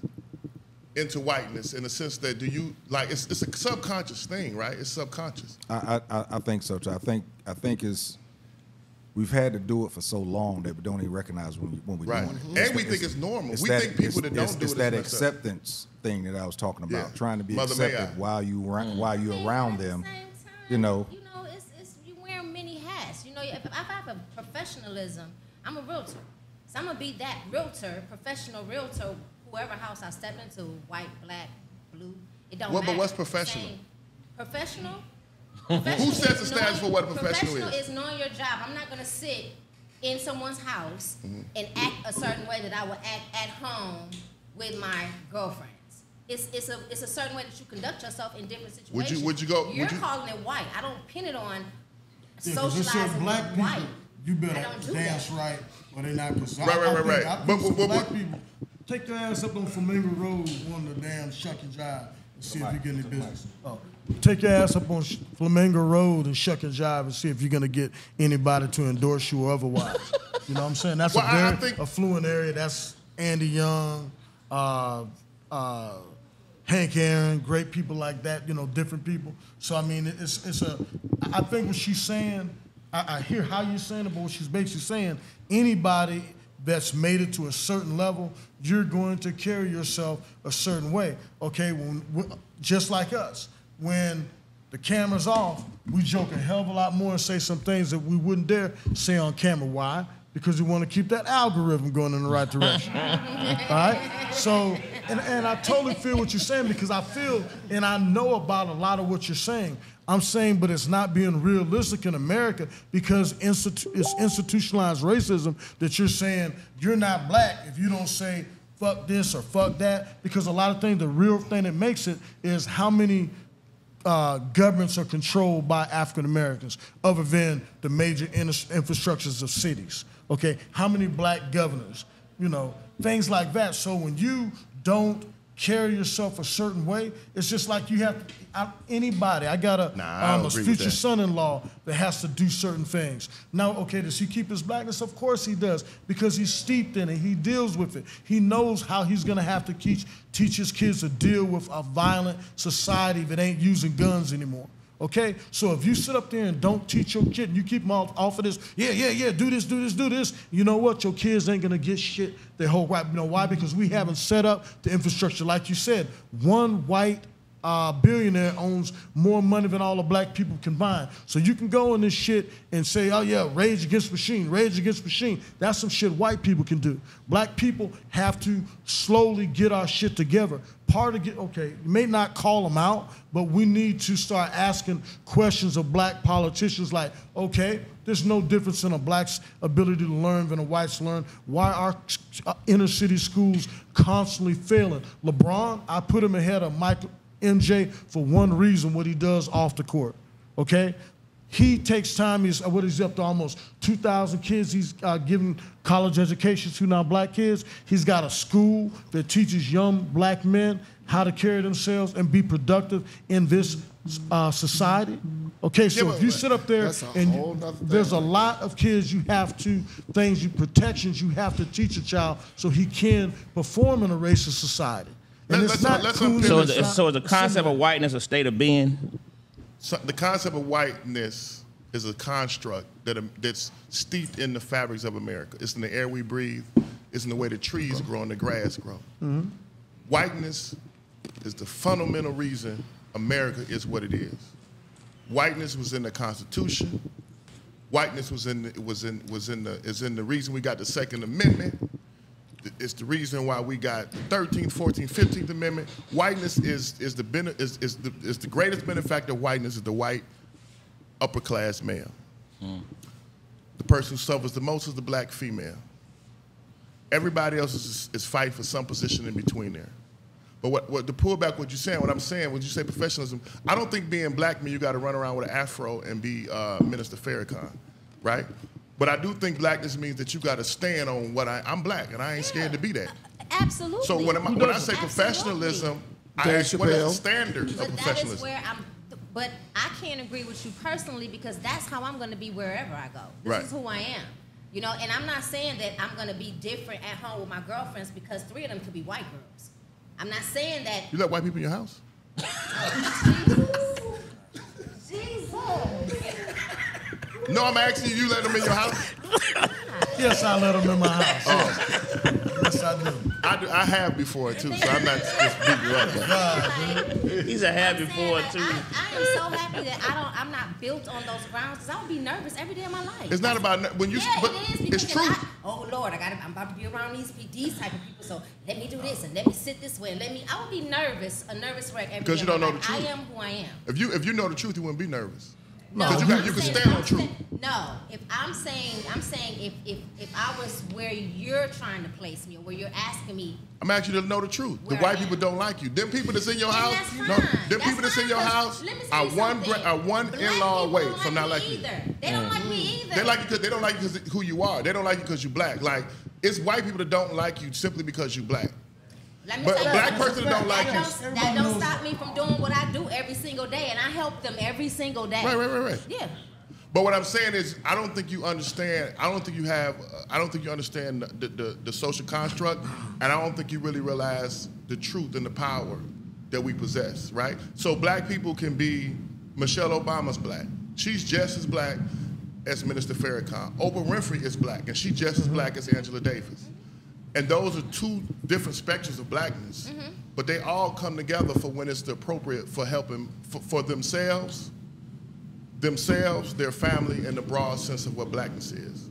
into whiteness in the sense that do you like it's, it's a subconscious thing, right? It's subconscious. I, I, I- I think so too. I think I think it's we've had to do it for so long that we don't even recognize when, we, when we're Right. doing it. And It's we the- think it's normal. We that- think people that don't it's, do it's it is that messed up. acceptance thing that I was talking about. Yeah. Trying to be Mother accepted while you ra- mm. while you're around them. time, you know. You know, it's, it's you wear many hats. You know, if, if I have a professionalism, I'm a realtor. So I'm gonna be that realtor, professional realtor, whoever house I step into, white, black, blue. It don't What- but what's professional? same. Professional. Who sets the standards for what a professional professional is? is knowing your job. I'm not gonna sit in someone's house Mm-hmm. and act a certain way that I would act at home with my girlfriends. It's, it's a it's a certain way that you conduct yourself in different situations. Would you- would you go- You're would you- calling it white. I don't pin it on Yeah, 'cause it said socializing black with people, white. you better don't dance that. right or they're not. Cause I- Right, right, I right, think- right. I think But- some but- black but- people take your ass up on Flamingo Road, one of the damn shuck and jive, and see if you get any business. Oh. Take your ass up on Flamingo Road and shuck and jive and see if you're gonna get anybody to endorse you or otherwise. you know what I'm saying? That's Well, a very affluent area. That's Andy Young, uh, uh, Hank Aaron, great people like that, you know, different people. So I mean, it's it's a. I think what she's saying, I, I hear how you're saying it, but what she's basically saying, anybody that's made it to a certain level, you're going to carry yourself a certain way. Okay, when just like us, when the camera's off, we joke a hell of a lot more and say some things that we wouldn't dare say on camera. Why? Because we want to keep that algorithm going in the right direction. All right? So, and, and I totally feel what you're saying because I feel and I know about a lot of what you're saying. I'm saying, but it's not being realistic in America because institu- it's institutionalized racism that you're saying you're not black if you don't say fuck this or fuck that. Because a lot of things, the real thing that makes it is how many uh, governments are controlled by African Americans, other than the major in- infrastructures of cities. Okay, how many black governors? You know, things like that. So when you don't carry yourself a certain way, it's just like you have I, anybody. I got a, Nah, um, don't a future son-in-law that has to do certain things. Now, okay, does he keep his blackness? Of course he does, because he's steeped in it. He deals with it. He knows how he's gonna have to teach teach his kids to deal with a violent society that ain't using guns anymore. Okay, so if you sit up there and don't teach your kid, and you keep them off, off of this, yeah, yeah, yeah, do this, do this, do this. You know what? Your kids ain't gonna get shit their whole life. You know why? Because we haven't set up the infrastructure, like you said. One white uh, billionaire owns more money than all the black people combined. So you can go in this shit and say, oh yeah, rage against machine, rage against machine. That's some shit white people can do. Black people have to slowly get our shit together. Part of get okay, you may not call them out, but we need to start asking questions of black politicians like, okay, there's no difference in a black's ability to learn than a white's learn. Why are uh, inner city schools constantly failing? LeBron, I put him ahead of Michael MJ for one reason: what he does off the court. Okay, he takes time. He's uh, what is he up to almost 2,000 kids. He's uh, giving college education to now black kids. He's got a school that teaches young black men how to carry themselves and be productive in this uh, society. Okay, so Yeah, if you sit up there and you- whole nother thing. there's a lot of kids you have to things you protections you have to teach a child so he can perform in a racist society. And Let- it's let's- not let's cool, So, it's is so is the concept of whiteness a state of being? So the concept of whiteness is a construct that um, that's steeped in the fabrics of America. It's in the air we breathe. It's in the way the trees grow and the grass grow. Whiteness is the fundamental reason America is what it is. Whiteness was in the Constitution. Whiteness was in the, was in was in the is in the reason we got the Second Amendment. It's the reason why we got 13th, 14th, 15th Amendment. Whiteness is is the bene- is, is the is the greatest benefactor of whiteness is the white upper class male. The person who suffers the most is the black female. Everybody else is, is fighting for some position in between there. But what, what to pull back what you're saying, what I'm saying, when you say professionalism, I don't think being black means you got to run around with an afro and be uh, Minister Farrakhan, right? But I do think blackness means that you got to stand on what I, I'm black and I ain't scared to be that. Absolutely. So when, am- when I say Absolutely. professionalism, I Dave ask what is the Chappelle. standard of But that is where I'm. But I can't agree with you personally because that's how I'm going to be wherever I go. This Right. is who I am. You know, and I'm not saying that I'm going to be different at home with my girlfriends because three of them could be white girls. I'm not saying that. You let white people in your house? Jesus. No, I'm asking you, you let them in your house? Yes, I let them in my house. Oh. Yes, I do. I, do, I have before too, so I'm not just beating you up. but- He's a happy I'm boy too. I, I am so happy that I don't. I'm not built on those grounds because I would be nervous every day of my life. It's not about when you, yeah, but it is because it's true. I, oh Lord, I got. I'm about to be around these these type of people. So let me do this and let me sit this way and let me. I would be nervous, a nervous wreck every Because you don't my know the truth. I am who I am. If you if you know the truth, you wouldn't be nervous. No, 'Cause you got- you can stand on truth. No, if I'm saying, I'm saying if if if I was where you're trying to place me or where you're asking me, I'm asking you to know the truth. The white people don't like you. Them people that's in your house, no, them That's people that's in your house are one are one in-law away don't from not like you. either. They don't like me mm-hmm. either. They like you because they don't like you because who you are. They don't like you because you're black. Like it's white people that don't like you simply because you're black. Let me But tell you black person don't like that you. Don't, that don't knows stop me from doing what I do every single day, and I help them every single day. Right, right, right, right. Yeah. But what I'm saying is, I don't think you understand. I don't think you have. Uh, I don't think you understand the, the, the social construct, and I don't think you really realize the truth and the power that we possess. Right. So black people can be. Michelle Obama's black. She's just as black as Minister Farrakhan. Oprah Winfrey is black, and she's just as black as Angela Davis. And those are two different spectrums of blackness, mm-hmm. but they all come together for when it's the appropriate for helping for, for themselves themselves, their family, and the broad sense of what blackness is.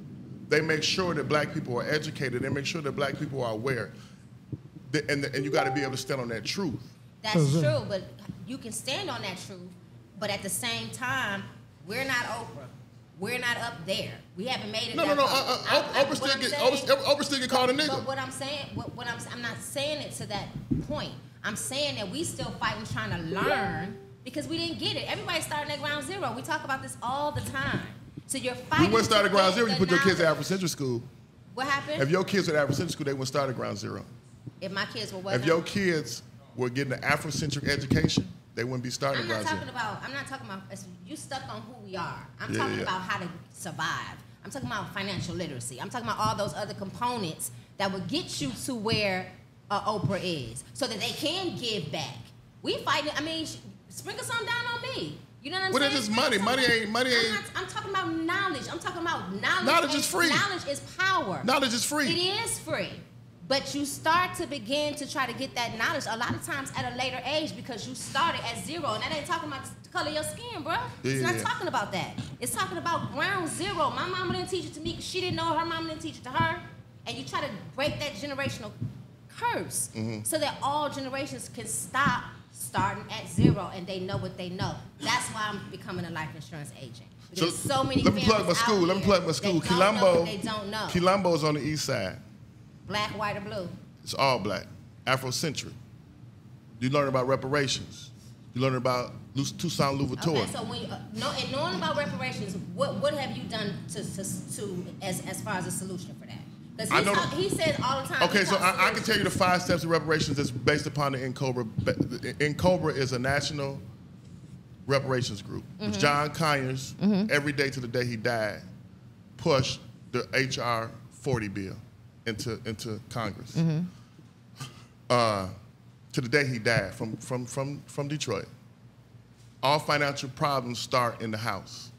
They make sure that black people are educated. They make sure that black people are aware. Th- And, and you got to be able to stand on that truth. That's true, but you can stand on that truth. But at the same time, we're not Oprah. We're not up there. We haven't made it. No, no, that no. far. Uh, uh, I- Oprah- I- Oprah still get- saying- Oprah- Oprah still get called a but- nigga. But what I'm saying, what, what I'm, I'm not saying it to that point. I'm saying that we still fighting, trying to learn because we didn't get it. Everybody's starting at ground zero. We talk about this all the time. So you're We fighting. wouldn't start at ground zero. You the put your kids at knowledge. Afrocentric school. What happened? If your kids were at Afrocentric school, they wouldn't start at ground zero. If my kids were what? If now? your kids were getting an Afrocentric education, they wouldn't be starting I'm not talking about. I'm not talking about. You stuck on who we are. I'm Yeah, talking yeah. about how to survive. I'm talking about financial literacy. I'm talking about all those other components that would get you to where uh, Oprah is, so that they can give back. We fighting. I mean, sh- sprinkle some down on me. You know what I'm Well, saying? it's just Sprinkle money. Money ain't- money I'm, ain't- not, I'm talking about knowledge. I'm talking about knowledge. Knowledge is free. Knowledge is power. Knowledge is free. It is free. But you start to begin to try to get that knowledge a lot of times at a later age because you started at zero. And that ain't talking about the color of your skin, bro. it's not talking about that. It's talking about ground zero. My mama didn't teach it to me 'cause she didn't know her mama didn't teach it to her. And you try to break that generational curse Mm-hmm. so that all generations can stop starting at zero and they know what they know. That's why I'm becoming a life insurance agent. Because so, many let me plug my school. Let me plug my school. don't know Quilombo. They don't know. Quilombo's on the east side. Black, white, or blue. It's all black, Afrocentric. You learn about reparations. You learn about Toussaint Louverture. Okay, so when you, uh, know, and knowing about reparations, what what have you done to to, to as as far as a solution for that? I Because know- he says all the time. Okay, so I, I can tell you the five steps of reparations that's based upon the NCOBRA. NCOBRA is a national reparations group. Mm-hmm. It's John Conyers, every day to the day he died, pushed the HR 40 bill into, into Congress. Mm-hmm. Uh, to the day he died from, from, from, from Detroit. All financial problems start in the House,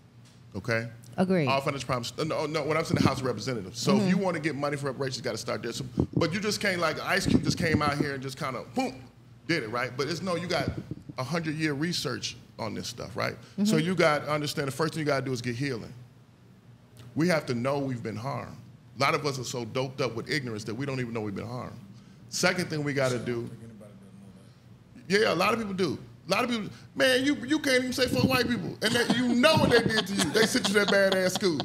okay? Agreed. All financial problems. No, no, when I'm in the House of Representatives. So Mm-hmm. if you want to get money for reparations, you got to start there. So, but you just can't like Ice Cube just came out here and just kind of boom, did it right. But it's no, you got a hundred year research on this stuff, right? So Mm-hmm. you got to understand the first thing you got to do is get healing. We have to know we've been harmed. A lot of us are so doped up with ignorance that we don't even know we've been harmed. Second thing we got to do. Yeah, a lot of people do. A lot of people, man, you you can't even say for white people, and that, you know what they did to you. They sent you to that bad ass school.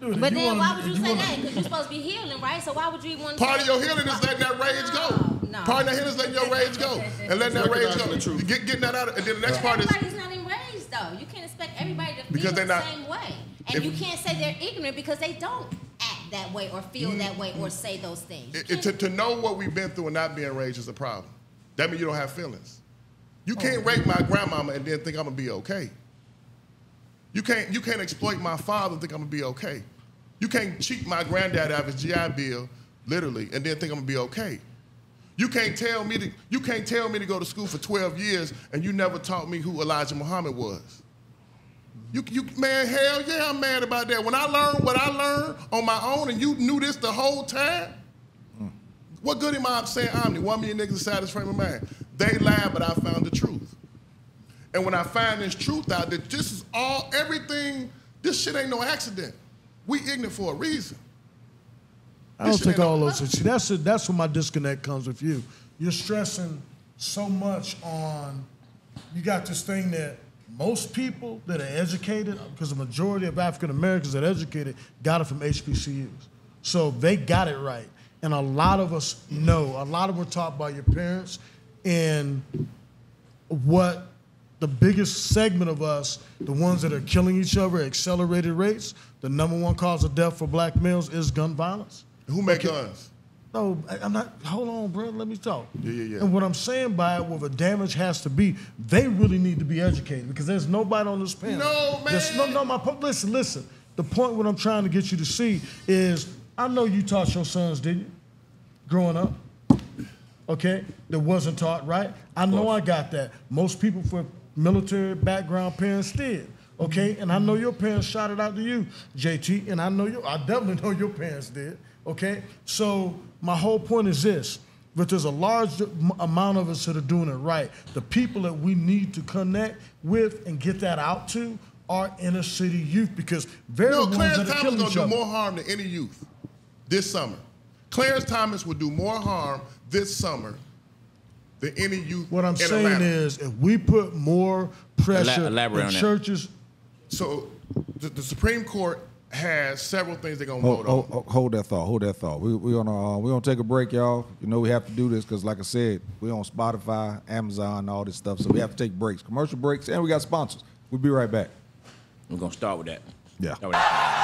Dude, But then wanna- why would you, if say wanna- that? Because you're supposed to be healing, right? So why would you even want to Part of your healing is letting that rage go. No, no. Part of that healing is letting your rage go and letting that rage go. Recognizing the truth. Get, getting that out. Of, and then the next But part is everybody's not enraged though. You can't expect everybody to Because feel they're not, the same way, and If- you can't say they're ignorant because they don't act that way or feel mm-hmm. that way or mm-hmm. say those things. It, it- to, to know what we've been through and not being raged is a problem. That means you don't have feelings. You can't oh. rape my grandmama and then think I'm gonna be okay. You can't you can't exploit my father and think I'm gonna be okay. You can't cheat my granddad out of his GI Bill, literally, and then think I'm gonna be okay. You can't tell me to you can't tell me to go to school for 12 years and you never taught me who Elijah Muhammad was. You, you, man, hell yeah, I'm mad about that. When I learned what I learned on my own, and you knew this the whole time, what good am I saying I'm the one million niggas inside this frame of mind? They lied, but I found the truth. And when I find this truth out, that this is all everything. This shit ain't no accident. We ignorant for a reason. I don't think all those. See, that's that's where my disconnect comes with you. You're stressing so much on. You got this thing that most people that are educated, because the majority of African Americans that are educated got it from HBCUs, so they got it right. And a lot of us know. A lot of were taught by your parents, and what the biggest segment of us, the ones that are killing each other at accelerated rates, the number one cause of death for black males is gun violence. Who make guns? No, I- I'm not. Hold on, bro. Let me talk. Yeah, yeah, yeah. And what I'm saying by it, what the damage has to be, they really need to be educated because there's nobody on this panel. No, There's- no, no. My po- listen, listen. The point what I'm trying to get you to see is, I know you taught your sons, didn't you? Growing up, okay, that wasn't taught right. I know I got that. Most people for military background parents did. Okay, and I know your parents shot it out to you, JT, and I know you. I definitely know your parents did. Okay, so my whole point is this: but there's a large amount of us that are doing it right. The people that we need to connect with and get that out to are inner city youth because they're No, the ones Clarence that are Thomas killing gonna do more harm than any youth this summer. Clarence Thomas will do more harm this summer than any youth. What I'm in saying Atlanta. is, if we put more pressure elaborate in on that. churches, So the, the Supreme Court has several things they're gonna Hold, vote hold, on. hold- hold that thought. Hold that thought. We we gonna uh, we gonna take a break, y'all. You know we have to do this because, like I said, we on Spotify, Amazon, all this stuff. So we have to take breaks, commercial breaks, and we got sponsors. We'll be right back. We're gonna start with that. Yeah. Start with that.